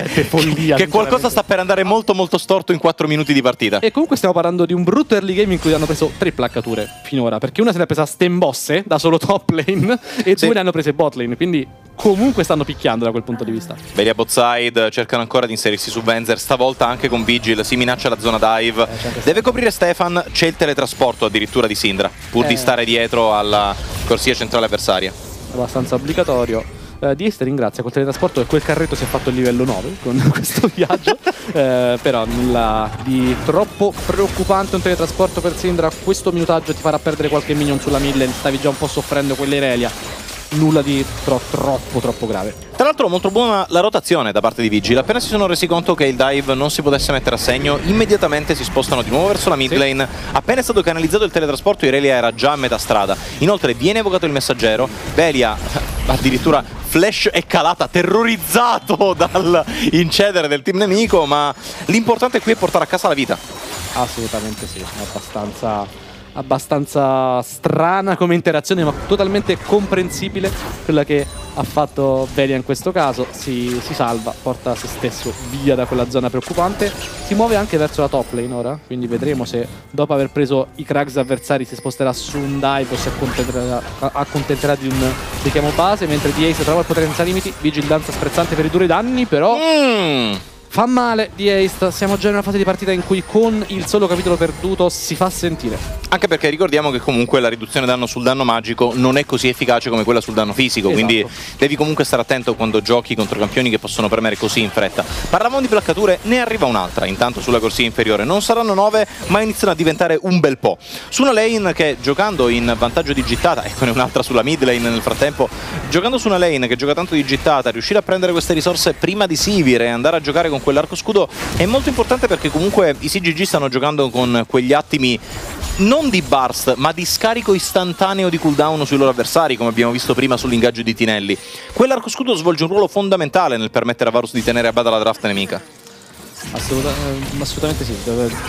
dire follia, che qualcosa sta per andare molto, molto storto in 4 minuti di partita. E comunque stiamo parlando di un brutto early game in cui hanno preso tre placcature finora. Perché una se l'ha presa Stembosse da solo top lane e Sì. due ne hanno prese bot lane. Quindi comunque stanno picchiando da quel punto di vista. Belia Botside cercano ancora di inserirsi su Venzer, stavolta anche con Vigil, si minaccia la zona dive. c'è anche Deve coprire Stefan, c'è il teletrasporto addirittura di Sindra, pur di Eh. stare dietro alla corsia centrale avversaria. abbastanza obbligatorio. Eh, di Este ringrazia col teletrasporto e quel carretto si è fatto il livello 9 con questo viaggio. Eh, però nulla di troppo preoccupante. Un teletrasporto per Sindra. Questo minutaggio ti farà perdere qualche minion sulla mille. Stavi già un po' soffrendo quell'Irelia. Nulla di tro- troppo, troppo grave. Tra l'altro molto buona la rotazione da parte di Vigil, appena si sono resi conto che il dive non si potesse mettere a segno, immediatamente si spostano di nuovo verso la mid Sì. lane. Appena è stato canalizzato il teletrasporto, Irelia era già a metà strada. Inoltre viene evocato il messaggero, Belia addirittura flash è calata, terrorizzato dal incedere del team nemico, ma l'importante qui è portare a casa la vita. Assolutamente sì, abbastanza, abbastanza strana come interazione, ma totalmente comprensibile quella che ha fatto Velia in questo caso. Si, si salva, porta se stesso via da quella zona preoccupante. Si muove anche verso la top lane ora, quindi vedremo se dopo aver preso i cracks avversari si sposterà su un dive o si accontenterà, di un richiamo base, mentre di Ace trova il potere senza limiti. Vigilanza sprezzante per ridurre i danni, però... Mm. Fa male di Ace, siamo già in una fase di partita in cui con il solo capitolo perduto si fa sentire. Anche perché ricordiamo che comunque la riduzione danno sul danno magico non è così efficace come quella sul danno fisico, Esatto. quindi devi comunque stare attento quando giochi contro campioni che possono premere così in fretta. Parlavamo di placcature, ne arriva un'altra, intanto sulla corsia inferiore. Non saranno nove, ma iniziano a diventare un bel po'. Su una lane che giocando in vantaggio di gittata, eccone un'altra sulla mid lane nel frattempo, giocando su una lane che gioca tanto di gittata, riuscire a prendere queste risorse prima di Sivir e andare a giocare con quell'arco scudo è molto importante perché comunque i CGG stanno giocando con quegli attimi non di burst, ma di scarico istantaneo di cooldown sui loro avversari, come abbiamo visto prima sull'ingaggio di Tinelli. Quell'arco scudo svolge un ruolo fondamentale nel permettere a Varus di tenere a bada la draft nemica. Assoluta- eh, assolutamente sì.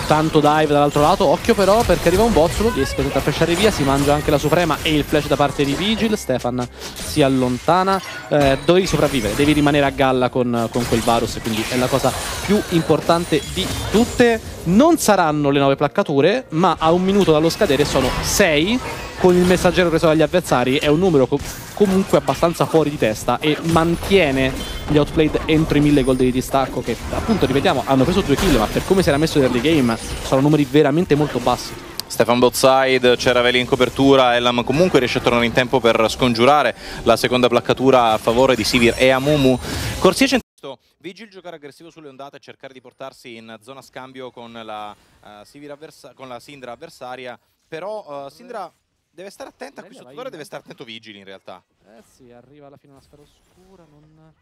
Tanto dive dall'altro lato. Occhio però perché arriva un bozzolo. Riesce a flashare via. Si mangia anche la suprema e il flash da parte di Vigil. Stefan si allontana. Eh, dovevi sopravvivere. Devi rimanere a galla con, con quel Varus. Quindi è la cosa più importante di tutte. Non saranno le nove placcature, ma a un minuto dallo scadere sono sei. Con il messaggero preso dagli avversari è un numero co- comunque abbastanza fuori di testa e mantiene gli outplayed entro i 1000 gol di distacco che appunto ripetiamo hanno preso due kill ma per come si era messo l'early game sono numeri veramente molto bassi Stefan Botside, c'era Veli in copertura, Elam comunque riesce a tornare in tempo per scongiurare la seconda placcatura a favore di Sivir e Amumu. Corsia visto Vigil giocare aggressivo sulle ondate e cercare di portarsi in zona scambio con la, uh, con la Sindra avversaria, però uh, Sindra deve stare attenta a questo tuttore, deve stare attento Vigil in realtà. Eh sì, arriva alla fine una sfera oscura, non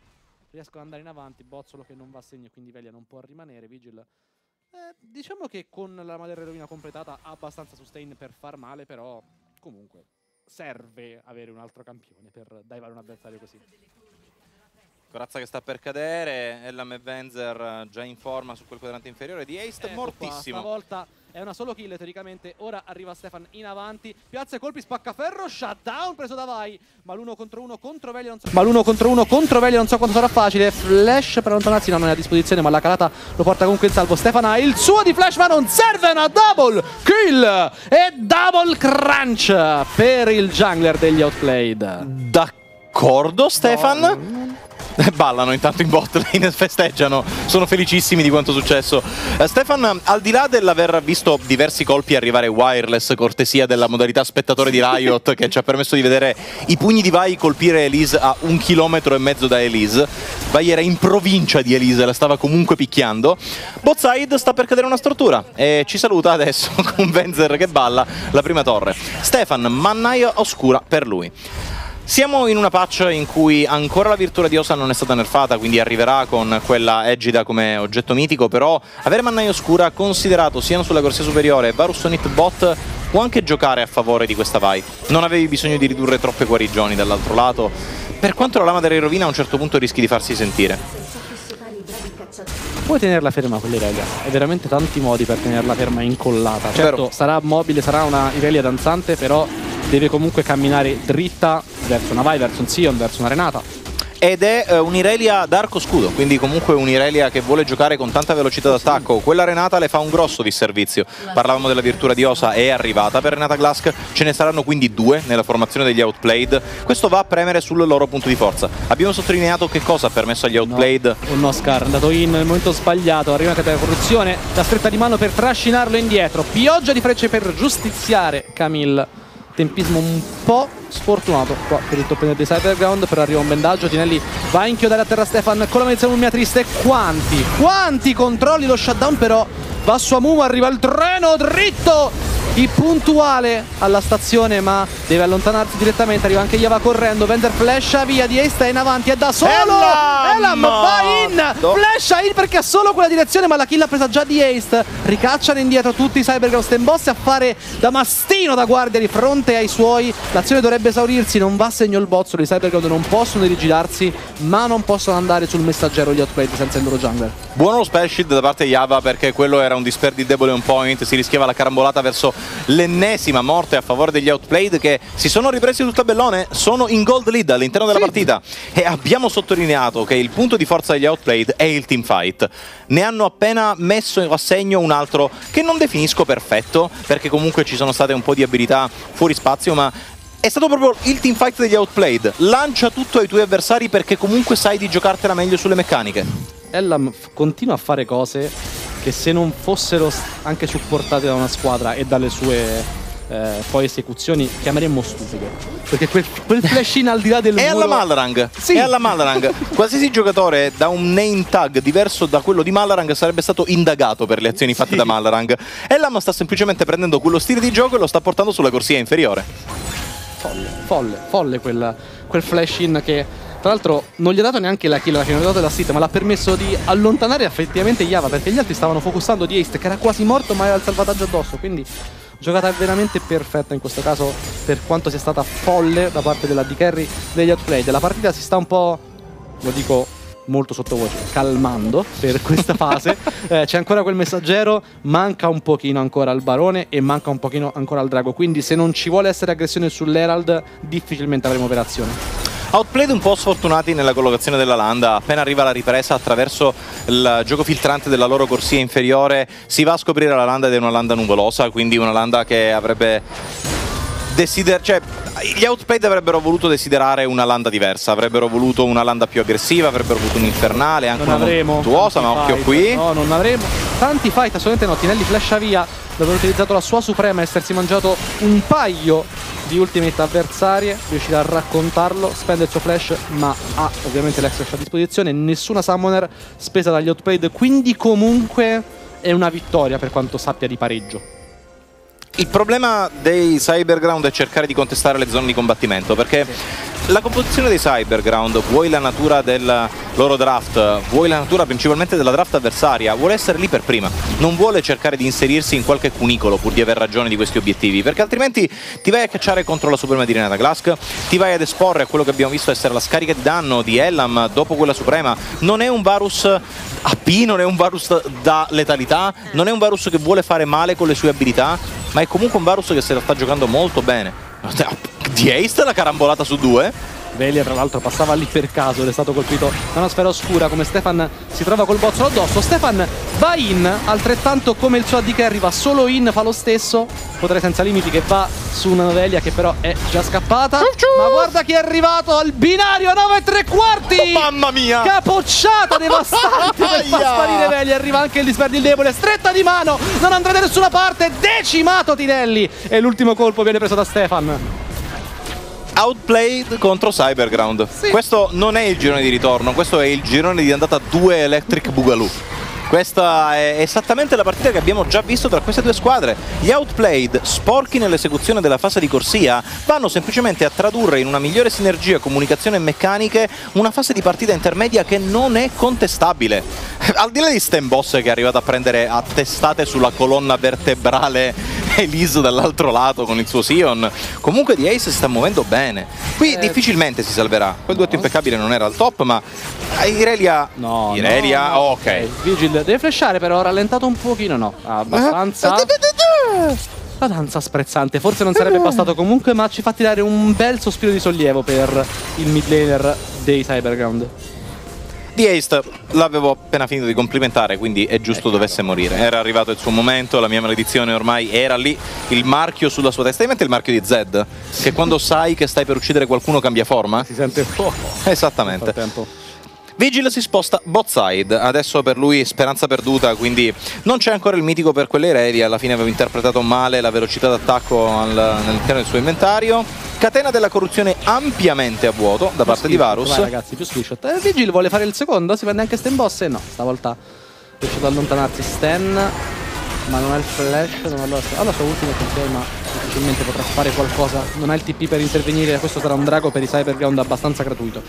riescono ad andare in avanti, Bozzolo che non va a segno, quindi Velia non può rimanere, Vigil... Eh, diciamo che con la materia rovina completata ha abbastanza sustain per far male, però comunque serve avere un altro campione per divare un avversario così. Corazza che sta per cadere, Ellam e Venzer già in forma su quel quadrante inferiore di Ace, ecco mortissimo. Qua, stavolta è una solo kill teoricamente, ora arriva Stefan in avanti, piazza i colpi, spaccaferro, shutdown preso da Vai, ma l'uno contro uno contro Velia non so... Ma l'uno contro uno contro Velia non so quanto sarà facile, flash per allontanarsi, no, non è a disposizione, ma la calata lo porta comunque in salvo, Stefan ha il suo di flash ma non serve, una double kill e double crunch per il jungler degli Outplayed. D'accordo Stefan? No, Ballano intanto in bot lane, festeggiano, sono felicissimi di quanto successo. Uh, Stefan, al di là dell'aver visto diversi colpi arrivare wireless, cortesia della modalità spettatore di Riot, che ci ha permesso di vedere i pugni di Vai colpire Elise a un chilometro e mezzo da Elise, Vai era in provincia di Elise, la stava comunque picchiando. Botside sta per cadere una struttura e ci saluta adesso con Venzer che balla la prima torre. Stefan, mannaia oscura per lui. Siamo in una patch in cui ancora la virtù radiosa non è stata nerfata, quindi arriverà con quella Egida come oggetto mitico, però avere Mannaia Oscura considerato sia sulla corsia superiore Varus Sonit Bot può anche giocare a favore di questa vai. Non avevi bisogno di ridurre troppe guarigioni dall'altro lato, per quanto la lama della rovina a un certo punto rischi di farsi sentire. Puoi tenerla ferma quell'Irelia, hai veramente tanti modi per tenerla ferma incollata. Certo, Vero. sarà mobile, sarà una Irelia danzante, però deve comunque camminare dritta verso una Vai, verso un Sion, verso una Renata ed è uh, un'Irelia d'arco scudo, quindi comunque un'Irelia che vuole giocare con tanta velocità d'attacco. Quella Renata le fa un grosso di servizio. Parlavamo della virtù Diosa, è arrivata per Renata Glask, ce ne saranno quindi due nella formazione degli Outplayed. Questo va a premere sul loro punto di forza. Abbiamo sottolineato che cosa ha permesso agli Outplayed. No, un Oscar andato in nel momento sbagliato, arriva anche la corruzione, la stretta di mano per trascinarlo indietro. Pioggia di frecce per giustiziare Camille tempismo un po' sfortunato. Qua per il top di Cyberground però arriva un bendaggio Tinelli va a inchiodare a terra Stefan con la medizione mia triste. Quanti quanti controlli lo shutdown però va su Amumu arriva il treno dritto. Di puntuale alla stazione ma deve allontanarsi direttamente. Arriva anche Yava correndo. Vender flasha via di Eista in avanti. È da solo. Elam, Elam va in. Flasha in perché ha solo quella direzione ma la kill ha presa già di East ricacciano indietro tutti i Cyberghost and Boss a fare da mastino da guardia di fronte ai suoi. L'azione dovrebbe esaurirsi. Non va a segno il bozzolo i Cyberghost non possono rigirarsi ma non possono andare sul messaggero gli outplayed senza il loro jungler. Buono lo spell shield da parte di Yava perché quello era un disper di debole on point si rischiava la carambolata verso l'ennesima morte a favore degli Outplayed che si sono ripresi sul tabellone, sono in gold lead all'interno della sì. partita e abbiamo sottolineato che il punto di forza degli Outplayed è il team fight. Ne hanno appena messo a segno un altro che non definisco perfetto perché comunque ci sono state un po' di abilità fuori spazio ma è stato proprio il team fight degli Outplayed. Lancia tutto ai tuoi avversari perché comunque sai di giocartela meglio sulle meccaniche. Ellam continua a fare cose che se non fossero anche supportate da una squadra e dalle sue eh, poi esecuzioni chiameremmo stupide. Perché quel, quel flash in al di là del è muro alla Malrang. Sì. è alla Malrang. Qualsiasi giocatore da un name tag diverso da quello di Malrang sarebbe stato indagato per le azioni fatte sì. da Malrang. E Lam sta semplicemente prendendo quello stile di gioco e lo sta portando sulla corsia inferiore. Folle folle folle quel, quel flash in che tra l'altro non gli ha dato neanche la kill alla finalità della sit, ma l'ha permesso di allontanare effettivamente Yava perché gli altri stavano focussando di Ace che era quasi morto ma aveva il salvataggio addosso. Quindi giocata veramente perfetta in questo caso per quanto sia stata folle da parte della D-Carry degli outplay. La partita si sta un po', lo dico molto sottovoce, calmando per questa fase. eh, c'è ancora quel messaggero, manca un pochino ancora al barone e manca un pochino ancora al drago. Quindi se non ci vuole essere aggressione sull'Herald, difficilmente avremo operazione. Outplayed un po' sfortunati nella collocazione della landa, appena arriva la ripresa attraverso il gioco filtrante della loro corsia inferiore si va a scoprire la landa ed è una landa nuvolosa, quindi una landa che avrebbe desiderato... Cioè, gli Outplayed avrebbero voluto desiderare una landa diversa, avrebbero voluto una landa più aggressiva, avrebbero voluto un infernale, anche non una montuosa, ma occhio qui. No, non avremo. Tanti fight, assolutamente no. Tinelli flasha via, dove ha utilizzato la sua suprema, essersi mangiato un paio di ultimate avversarie, riuscirà a raccontarlo, spende il suo flash, ma ha ovviamente l'ex flash a disposizione, nessuna summoner spesa dagli outplayed, quindi comunque è una vittoria per quanto sappia di pareggio. Il problema dei Cyberground è cercare di contestare le zone di combattimento, perché la composizione dei Cyberground, vuoi la natura del loro draft, vuoi la natura principalmente della draft avversaria, vuole essere lì per prima, non vuole cercare di inserirsi in qualche cunicolo pur di aver ragione di questi obiettivi, perché altrimenti ti vai a cacciare contro la Suprema di Renata Glask, ti vai ad esporre a quello che abbiamo visto essere la scarica di danno di Ellam dopo quella Suprema, non è un Varus AP, non è un Varus da letalità, non è un Varus che vuole fare male con le sue abilità, ma è comunque un Varus che se la sta giocando molto bene. Di Ace la carambolata su due. Velia tra l'altro passava lì per caso ed è stato colpito da una sfera oscura come Stefan si trova col bozzolo addosso. Stefan va in altrettanto come il suo AD carry va solo in fa lo stesso. Potrei senza limiti che va su una Velia che però è già scappata. Ma guarda chi è arrivato al binario 9 e tre quarti! Oh, mamma mia! Capocciata devastante per far sparire Velia. Arriva anche il disperdi debole stretta di mano non andrà da nessuna parte decimato Tinelli. E l'ultimo colpo viene preso da Stefan outplayed contro Cyberground. Sì. Questo non è il girone di ritorno, questo è il girone di andata 2 Electric Boogaloo. Questa è esattamente la partita che abbiamo già visto tra queste due squadre. Gli outplayed, sporchi nell'esecuzione della fase di corsia, vanno semplicemente a tradurre in una migliore sinergia, comunicazione e meccaniche una fase di partita intermedia che non è contestabile. Al di là di Stan Boss che è arrivato a prendere a testate sulla colonna vertebrale Elise dall'altro lato con il suo Sion, comunque di Ace si sta muovendo bene. Qui Eh. difficilmente si salverà. Quel duetto impeccabile non era al top, ma Irelia... No, Irelia, no, no. ok. Vigil deve flashare però, ha rallentato un pochino, no, abbastanza. La danza sprezzante, forse non sarebbe bastato comunque, ma ci fa tirare un bel sospiro di sollievo per il mid laner dei Cyberground. Di Ace l'avevo appena finito di complimentare, quindi è giusto dovesse morire. Era arrivato il suo momento, la mia maledizione ormai era lì, il marchio sulla sua testa. In mente il marchio di Zed? Che quando sai che stai per uccidere qualcuno cambia forma? Si sente poco Esattamente. Vigil si sposta bot side, adesso per lui speranza perduta, quindi non c'è ancora il mitico per quelle aeree, alla fine avevo interpretato male la velocità d'attacco al- all'interno del suo inventario. Catena della corruzione ampiamente a vuoto da parte di Varus. Vai ragazzi, più screenshot. Eh, Vigil vuole fare il secondo, si prende anche Stan Boss e no, stavolta riesce ad allontanarsi Stan, ma non ha il flash, non ha la ha la sua ultima attenzione, ma difficilmente potrà fare qualcosa. Non ha il TP per intervenire, questo sarà un drago per i Cyberground abbastanza gratuito.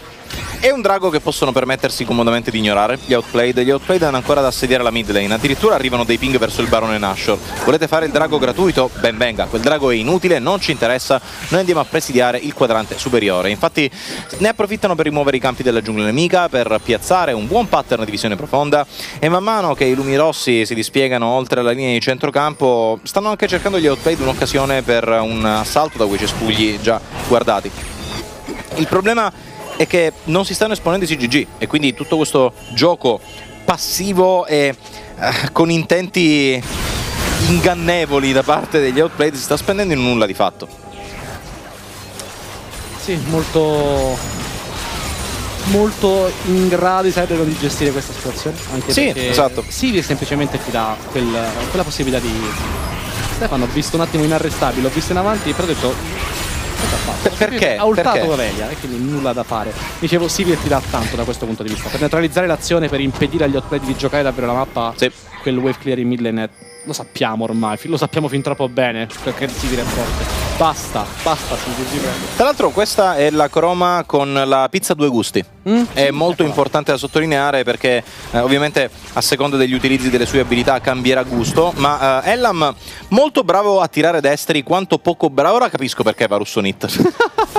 È un drago che possono permettersi comodamente di ignorare gli outplayed. Gli outplayed hanno ancora da assediare la mid lane. Addirittura arrivano dei ping verso il barone Nashor. Volete fare il drago gratuito? Ben venga. Quel drago è inutile, non ci interessa. Noi andiamo a presidiare il quadrante superiore. Infatti ne approfittano per rimuovere i campi della giungla nemica, per piazzare un buon pattern di visione profonda. E man mano che i lumi rossi si dispiegano oltre la linea di centrocampo, stanno anche cercando gli outplayed un'occasione per un assalto da quei cespugli già guardati. Il problema è che non si stanno esponendo i CGG e quindi tutto questo gioco passivo e eh, con intenti ingannevoli da parte degli outplayed si sta spendendo in nulla di fatto. Sì, molto molto in grado i Cyberground di gestire questa situazione. Anche Sì, esatto. Sivir semplicemente ti dà quel- quella possibilità di. Stefano, ho visto un attimo inarrestabile, ho visto in avanti, però ho detto. Perché? Ha ultato? Gavelia e quindi nulla da fare. Dicevo, Sivir ti dà tanto da questo punto di vista. Per neutralizzare l'azione, per impedire agli outplay di giocare davvero la mappa, Sì. quel wave clear in mid lane lo sappiamo ormai, lo sappiamo fin troppo bene perché Sivir è forte. Basta, basta prego. Tra l'altro questa è la croma con la pizza a due gusti. Mm? È molto importante da sottolineare perché eh, ovviamente a seconda degli utilizzi delle sue abilità cambierà gusto, ma eh, Ellam molto bravo a tirare destri, quanto poco bravo. Ora capisco perché va Russonit.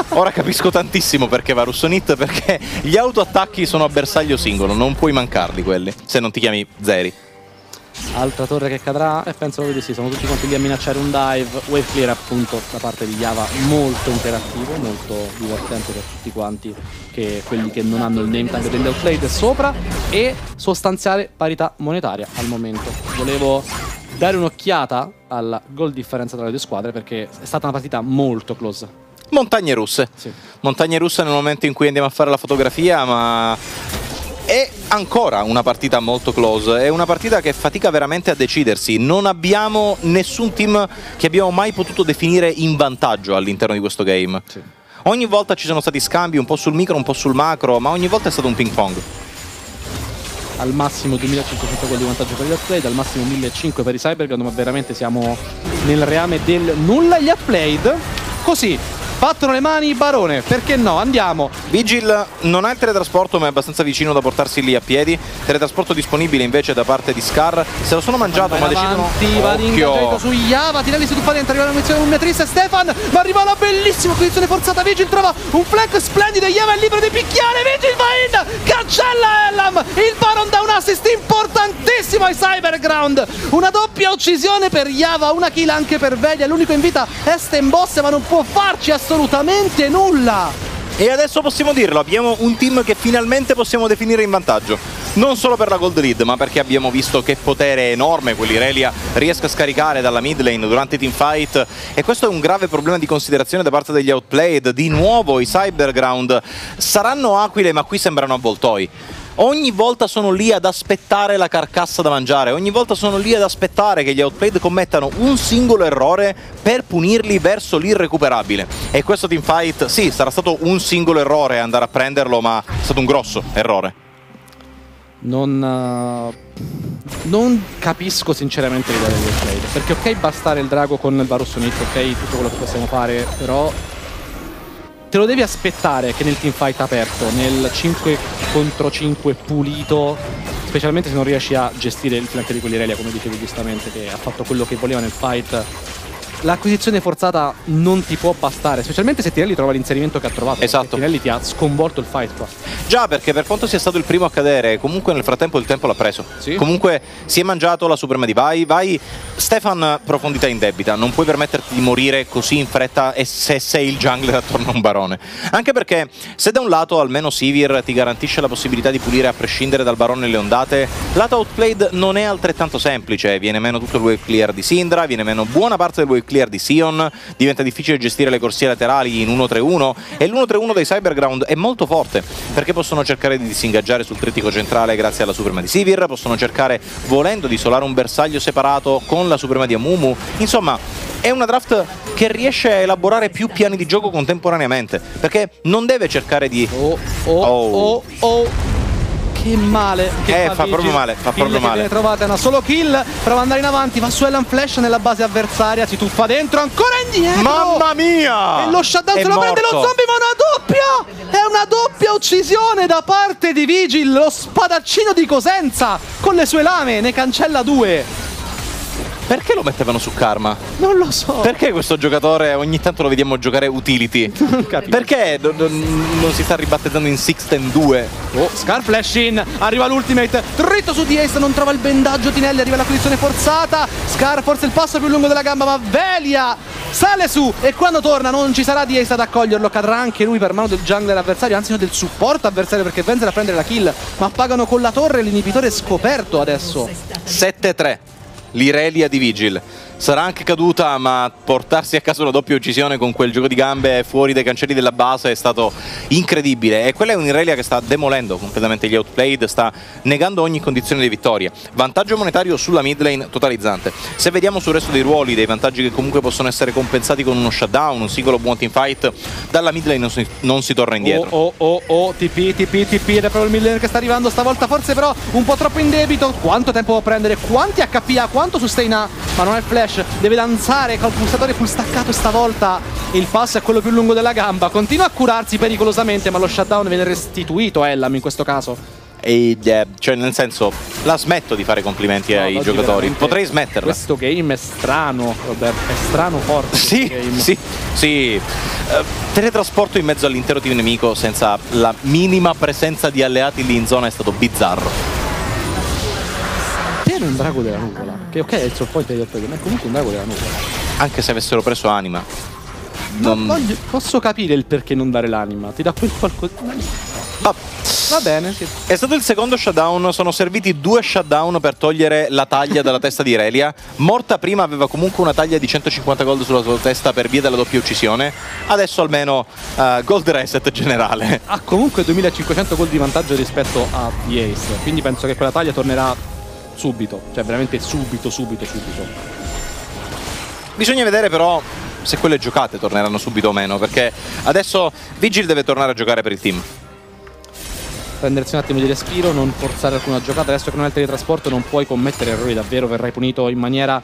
Ora capisco tantissimo perché va Russonit, perché gli autoattacchi sono a bersaglio singolo, non puoi mancarli quelli, se non ti chiami Zeri. Altra torre che cadrà e penso proprio di sì, sono tutti quanti lì a minacciare un dive, wave clear appunto da parte di Java molto interattivo, molto divertente per tutti quanti che quelli che non hanno il name tag degli outplayed sopra e sostanziale parità monetaria al momento. Volevo dare un'occhiata alla goal differenza tra le due squadre perché è stata una partita molto close. Montagne russe. Sì. Montagne russe nel momento in cui andiamo a fare la fotografia, ma è ancora una partita molto close, è una partita che fatica veramente a decidersi. Non abbiamo nessun team che abbiamo mai potuto definire in vantaggio all'interno di questo game. Sì. Ogni volta ci sono stati scambi un po' sul micro, un po' sul macro, ma ogni volta è stato un ping pong. Al massimo 2500 gol di vantaggio per gli outplayed, al massimo 1500 per i Cyberground, ma veramente siamo nel reame del nulla. Gli outplayed, così, battono le mani Barone, perché no? Andiamo. Vigil non ha il teletrasporto ma è abbastanza vicino da portarsi lì a piedi. Teletrasporto disponibile invece da parte di Scar. Se lo sono mangiato ma decidono... Occhio! su Yava, Tirelli si tuffa dentro, arriva la munizione di Beatrice Stefan, ma arriva la bellissima posizione forzata, Vigil trova un flank splendido, Yava è libero di picchiare, Vigil va in, cancella Ellam, il Baron da un assist importantissimo ai Cyberground, una doppia uccisione per Yava, una kill anche per Velia, l'unico in vita è Stenboss ma non può farci assolutamente nulla. E adesso possiamo dirlo, abbiamo un team che finalmente possiamo definire in vantaggio. Non solo per la gold lead, ma perché abbiamo visto che potere enorme quell'Irelia riesca a scaricare dalla mid lane durante i teamfight. E questo è un grave problema di considerazione da parte degli outplayed. Di nuovo i Cyberground saranno aquile, ma qui sembrano avvoltoi. Ogni volta sono lì ad aspettare la carcassa da mangiare, ogni volta sono lì ad aspettare che gli outplayed commettano un singolo errore per punirli verso l'irrecuperabile. E questo teamfight, sì, sarà stato un singolo errore andare a prenderlo, ma è stato un grosso errore. Non, eh, non capisco sinceramente l'idea degli outplayed, perché ok bastare il drago con il Varus Unit, ok tutto quello che possiamo fare, però te lo devi aspettare che nel teamfight aperto, nel 5 contro 5 pulito, specialmente se non riesci a gestire il flanco di quell'Irelia, come dicevi giustamente, che ha fatto quello che voleva nel fight. L'acquisizione forzata non ti può bastare, specialmente se Tirelli trova l'inserimento che ha trovato. Esatto. Tirelli ti ha sconvolto il fight qua. Già, perché per quanto sia stato il primo a cadere, comunque nel frattempo il tempo l'ha preso. Sì. Comunque si è mangiato la Suprema di Vai. Vai, Stefan, profondità in debita. Non puoi permetterti di morire così in fretta e se sei il jungler attorno a un barone. Anche perché se da un lato almeno Sivir ti garantisce la possibilità di pulire a prescindere dal barone le ondate, lato outplayed non è altrettanto semplice. Viene meno tutto il wave clear di Syndra, viene meno buona parte del wave clear di Sion, diventa difficile gestire le corsie laterali in 1-3-1 e l'1-3-1 dei Cyberground è molto forte perché possono cercare di disingaggiare sul trittico centrale grazie alla Suprema di Sivir, possono cercare volendo di isolare un bersaglio separato con la Suprema di Amumu. Insomma, è una draft che riesce a elaborare più piani di gioco contemporaneamente perché non deve cercare di Oh, oh, Oh. oh, oh. Che male. Che Eh, fa proprio Vigil. male, fa proprio male. viene trovata una solo kill. Prova ad andare in avanti. Va su Ellen Flash nella base avversaria. Si tuffa dentro. Ancora indietro. Mamma mia! E lo shutdown se lo prende lo morto. zombie, ma una doppia! È una doppia uccisione da parte di Vigil, lo spadaccino di Cosenza, con le sue lame, ne cancella due. Perché lo mettevano su Karma? Non lo so. Perché questo giocatore ogni tanto lo vediamo giocare utility? Non capisco. Perché non, non- non si sta ribattezzando in Sixten 2? Oh, Scar flash in, arriva l'ultimate, dritto su di Ace, non trova il bendaggio Tinelli, arriva la posizione forzata, Scar forse il passo più lungo della gamba, ma Velia sale su e quando torna non ci sarà di Ace ad accoglierlo, cadrà anche lui per mano del jungler avversario, anzi no, del supporto avversario perché Venzel a prendere la kill, ma pagano con la torre l'inibitore scoperto adesso. 7-3. L'Irelia di Vigil. Sarà anche caduta, ma portarsi a casa una doppia uccisione con quel gioco di gambe fuori dai cancelli della base è stato incredibile. E quella è un'Irelia che sta demolendo completamente gli outplayed, sta negando ogni condizione di vittoria. Vantaggio monetario sulla mid lane totalizzante. Se vediamo sul resto dei ruoli, dei vantaggi che comunque possono essere compensati con uno shutdown, un singolo buon teamfight, dalla mid lane non si, non si torna indietro. Oh, oh, oh, oh, TP, TP, TP, ed è proprio il Miller che sta arrivando stavolta, forse però un po' troppo in debito. Quanto tempo può prendere? Quanti HP ha? Quanto sustain ha? Ma non ha il flash, deve danzare col pulsatore full staccato stavolta. Il passo è quello più lungo della gamba, continua a curarsi pericolosamente, ma lo shutdown viene restituito a Ellam in questo caso. E, eh, cioè, nel senso, la smetto di fare complimenti No, ai giocatori. Potrei smetterla. Questo game è strano, Roberto, è strano forte. Sì, sì, sì. Eh, teletrasporto in mezzo all'intero team nemico senza la minima presenza di alleati lì in zona è stato bizzarro. Tiene un drago della nuvola, che ok è il point di attacco, ma è comunque un drago della nuvola. Anche se avessero preso anima. Non Non- voglio- posso capire il perché non dare l'anima, ti dà quel qualcosa. Va- Va bene, sì. È stato il secondo shutdown, sono serviti due shutdown per togliere la taglia dalla testa di Relia. Morta prima aveva comunque una taglia di 150 gold sulla sua testa per via della doppia uccisione. Adesso almeno eh, gold reset generale. Ha comunque 2500 gol di vantaggio rispetto a The Ace, quindi penso che quella taglia tornerà subito, cioè veramente subito, subito, subito. Bisogna vedere però se quelle giocate torneranno subito o meno, perché adesso Vigil deve tornare a giocare per il team. Prendersi un attimo di respiro, non forzare alcuna giocata, adesso che non hai il teletrasporto non puoi commettere errori davvero, verrai punito in maniera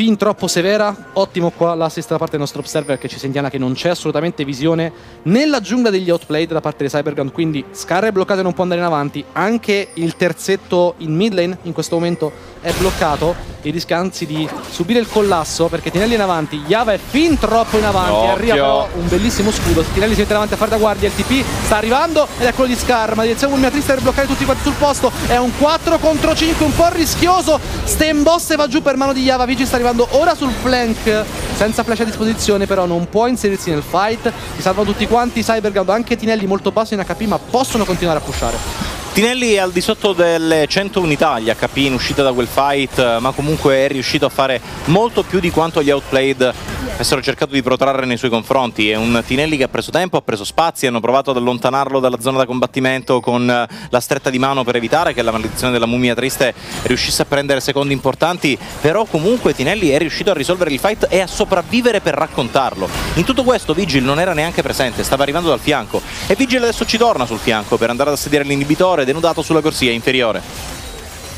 fin troppo severa. Ottimo qua l'assist da parte del nostro observer che ci segnala che non c'è assolutamente visione nella giungla degli outplayed da parte di Cybergun, quindi Scar è bloccato e non può andare in avanti. Anche il terzetto in mid lane in questo momento è bloccato e rischia anzi di subire il collasso perché Tinelli è in avanti, Yava è fin troppo in avanti, Occhio. arriva però un bellissimo scudo, Tinelli si mette davanti a fare da guardia, il TP sta arrivando ed è quello di Scar, ma direzione Fulmina Triste per bloccare tutti quanti sul posto, è un 4 contro 5 un po' rischioso, Stenbosse va giù per mano di Yava, Vigi sta arrivando ora sul flank, senza flash a disposizione però non può inserirsi nel fight, si salvano tutti quanti, Cyberground, anche Tinelli molto basso in HP ma possono continuare a pushare. Tinelli è al di sotto delle 100 unità gli HP in uscita da quel fight, ma comunque è riuscito a fare molto più di quanto gli outplayed avessero cercato di protrarre nei suoi confronti. È un Tinelli che ha preso tempo, ha preso spazi, hanno provato ad allontanarlo dalla zona da combattimento con eh, la stretta di mano per evitare che la maledizione della mummia triste riuscisse a prendere secondi importanti, però comunque Tinelli è riuscito a risolvere il fight e a sopravvivere per raccontarlo. In tutto questo Vigil non era neanche presente, stava arrivando dal fianco e Vigil adesso ci torna sul fianco per andare ad assediare l'inibitore denudato sulla corsia inferiore.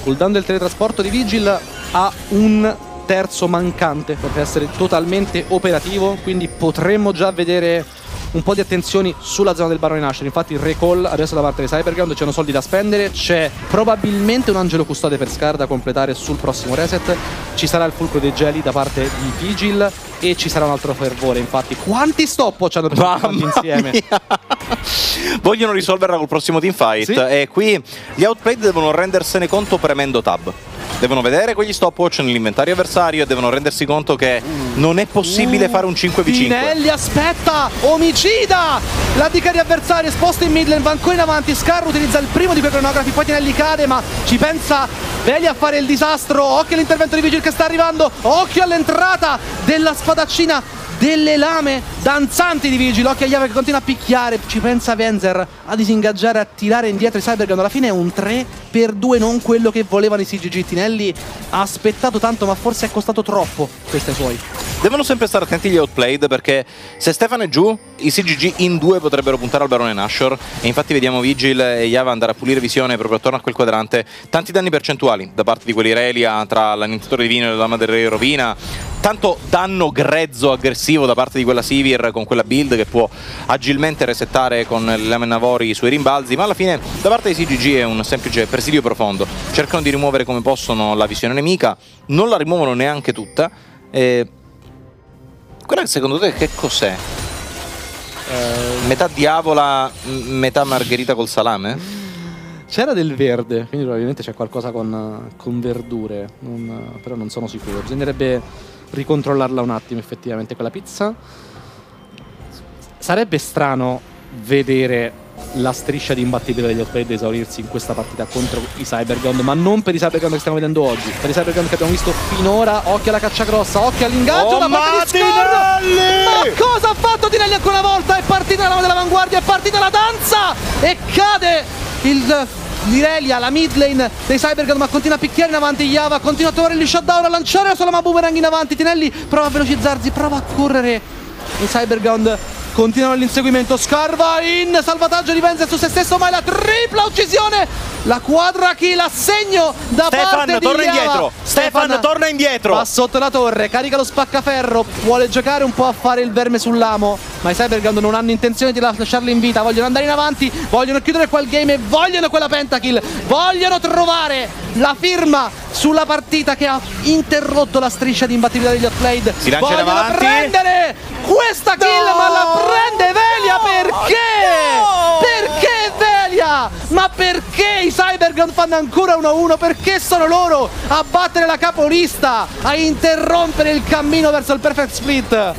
Cooldown del teletrasporto di Vigil ha un terzo mancante per essere totalmente operativo, quindi potremmo già vedere un po' di attenzioni sulla zona del Barone Nasher. Infatti il recall adesso da parte di Cyberground c'erano soldi da spendere, c'è probabilmente un angelo custode per Scar da completare sul prossimo reset, ci sarà il fulcro dei geli da parte di Vigil e ci sarà un altro fervore. Infatti quanti stopwatch hanno preso insieme? mia. Vogliono risolverla col prossimo teamfight Sì. e qui gli outplayed devono rendersene conto premendo tab. Devono vedere quegli stopwatch nell'inventario avversario e devono rendersi conto che non è possibile fare un 5v5. Tinelli aspetta, omicida! La DK di avversario esposta in midlane, va ancora in avanti, Scar utilizza il primo di quei cronografi, poi Tinelli cade, ma ci pensa Veli a fare il disastro, occhio all'intervento di Vigil che sta arrivando, occhio all'entrata della spadaccina delle lame danzanti di Vigil, occhio a Yava che continua a picchiare, ci pensa Venzer a disingaggiare, a tirare indietro i Cybergun, alla fine è un 3 per 2, non quello che volevano i CGG, Tinelli ha aspettato tanto ma forse è costato troppo questo ai suoi. Devono sempre stare attenti gli outplayed perché se Stefano è giù, i CGG in due potrebbero puntare al barone Nashor e infatti vediamo Vigil e Yava andare a pulire visione proprio attorno a quel quadrante. Tanti danni percentuali da parte di quelli Relia tra l'annientatore divino e la lama del re rovina. Tanto danno grezzo aggressivo da parte di quella Sivir con quella build che può agilmente resettare con le lame navori i suoi rimbalzi, ma alla fine da parte dei CGG è un semplice presidio profondo. Cercano di rimuovere come possono la visione nemica, non la rimuovono neanche tutta. E quella secondo te che cos'è? Metà diavola, metà margherita col salame? C'era del verde, quindi probabilmente c'è qualcosa con, con verdure, non- però non sono sicuro. Bisognerebbe ricontrollarla un attimo effettivamente quella pizza. Sarebbe strano vedere la striscia di imbattibilità degli outplayed esaurirsi in questa partita contro i Cybergun, ma non per i Cybergun che stiamo vedendo oggi, per i Cybergun che abbiamo visto finora. Occhio alla caccia grossa, occhio all'ingaggio Oh, da parte ma cosa ha fatto Tinelli ancora una volta? È partita la lama dell'avanguardia, è partita la danza e cade il Lirelia, la mid lane dei Cybergun, ma continua a picchiare in avanti Yava, continua a trovare il shutdown, a lanciare la sua lama boomerang in avanti. Tinelli prova a velocizzarsi, prova a correre. I Cybergun continuano l'inseguimento. Scar va in salvataggio di Venzer su se stesso, ma è la tripla uccisione. La quadra kill, assegno da parte Stefan, di torna Yava. indietro! Stefan, torna indietro! Va sotto la torre, carica lo spaccaferro, vuole giocare un po' a fare il verme sull'amo, ma i Cybergun non hanno intenzione di lasciarlo in vita, vogliono andare in avanti, vogliono chiudere quel game e vogliono quella pentakill, vogliono trovare la firma sulla partita che ha interrotto la striscia di imbattibilità degli outplayed. Si lancia in vogliono avanti. prendere questa kill, No! ma la prende Velia perché? No! Ma perché i Cybergun fanno ancora 1-1? Perché sono loro a battere la capolista, a interrompere il cammino verso il perfect split?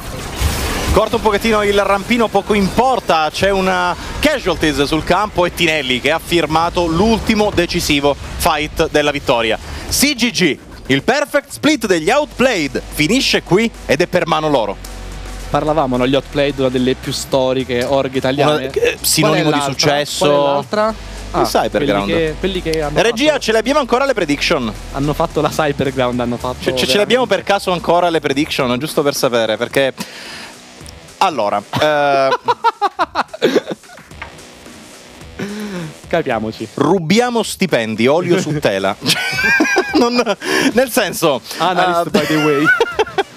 Corta un pochettino il rampino, poco importa, c'è una casualties sul campo e Tinelli che ha firmato l'ultimo decisivo fight della vittoria. CGG, il perfect split degli outplayed, finisce qui ed è per mano loro. Parlavamo, no? Gli Outplayed, una delle più storiche org italiane. Una- eh, sinonimo di successo. Qual è l'altra? Ah, Cyberground. Quelli che, quelli che hanno, Regia, fatto, ce le abbiamo ancora le prediction? hanno fatto la Cyberground, hanno fatto... Ce, ce- ce le abbiamo per caso ancora le prediction, giusto per sapere, perché... Allora, eh, Capiamoci. rubiamo stipendi, olio su tela. Non- nel senso... Analyst eh, by the way.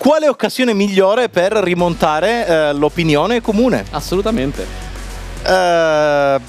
Quale occasione migliore per rimontare eh, l'opinione comune? Assolutamente. Eh,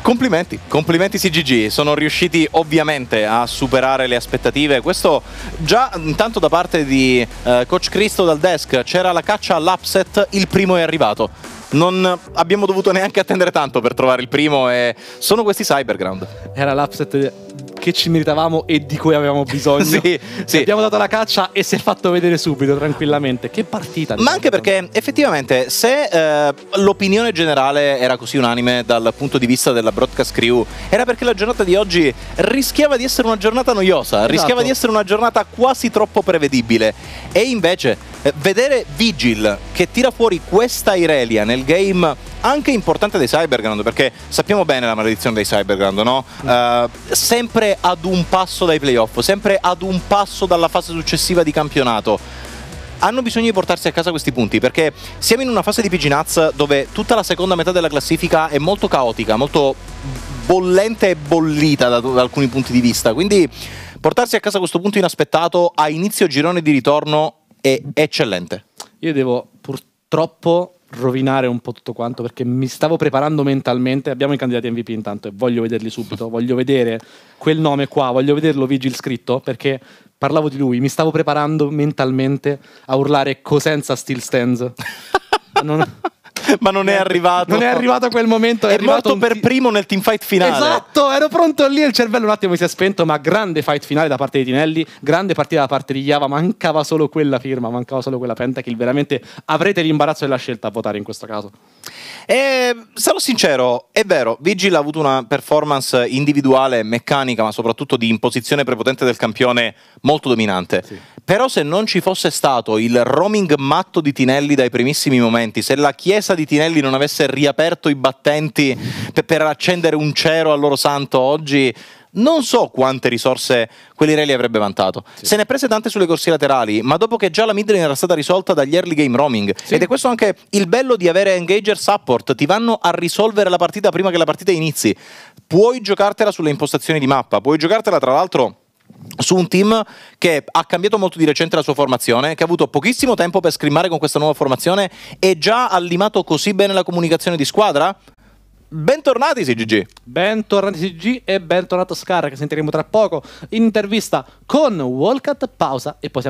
complimenti, complimenti CGG, sono riusciti ovviamente a superare le aspettative. Questo già intanto da parte di eh, coach Cristo dal desk c'era la caccia all'upset, il primo è arrivato. Non abbiamo dovuto neanche attendere tanto per trovare il primo e sono questi Cyberground. Era l'upset che ci meritavamo e di cui avevamo bisogno. Sì, sì. Abbiamo dato la caccia e si è fatto vedere subito, tranquillamente. Che partita! Ma anche perché effettivamente se eh, l'opinione generale era così unanime dal punto di vista della broadcast crew, era perché la giornata di oggi rischiava di essere una giornata noiosa, Esatto. rischiava di essere una giornata quasi troppo prevedibile. E invece eh, vedere Vigil che tira fuori questa Irelia nel game anche importante dei Cyberground, perché sappiamo bene la maledizione dei Cyberground, no? Eh, sempre ad un passo dai playoff, sempre ad un passo dalla fase successiva di campionato hanno bisogno di portarsi a casa questi punti perché siamo in una fase di PG Nuts dove tutta la seconda metà della classifica è molto caotica, molto bollente e bollita da, da alcuni punti di vista. Quindi portarsi a casa questo punto inaspettato a inizio girone di ritorno è eccellente. Io devo purtroppo rovinare un po' tutto quanto perché mi stavo preparando mentalmente. Abbiamo i candidati MVP intanto e voglio vederli subito. voglio vedere quel nome qua, voglio vederlo Vigil scritto perché parlavo di lui. Mi stavo preparando mentalmente a urlare Cosenza Still Stands. Non, Ma non è arrivato. non è arrivato quel momento. È, È, arrivato morto un per primo nel teamfight finale. Esatto, ero pronto lì, il cervello un attimo mi si è spento, ma grande fight finale da parte di Tinelli, grande partita da parte di Java, mancava solo quella firma, mancava solo quella pentakill, veramente avrete l'imbarazzo della scelta a votare in questo caso. E sarò sincero, è vero, Vigil ha avuto una performance individuale, meccanica, ma soprattutto di imposizione prepotente del campione molto dominante. Sì. Però se non ci fosse stato il roaming matto di Tinelli dai primissimi momenti, se la chiesa di Tinelli non avesse riaperto i battenti pe- per accendere un cero al loro santo oggi, non so quante risorse quell'Ireli avrebbe vantato. Se ne è prese tante sulle corsie laterali, ma dopo che già la mid lane era stata risolta dagli early game roaming. Ed è questo anche il bello di avere engager support, ti vanno a risolvere la partita prima che la partita inizi. Puoi giocartela sulle impostazioni di mappa, puoi giocartela tra l'altro su un team che ha cambiato molto di recente la sua formazione, che ha avuto pochissimo tempo per scrimmare con questa nuova formazione e già ha limato così bene la comunicazione di squadra? Bentornati CGG! Bentornati CG e bentornato Scar che sentiremo tra poco in intervista con Walcott, pausa e poi siamo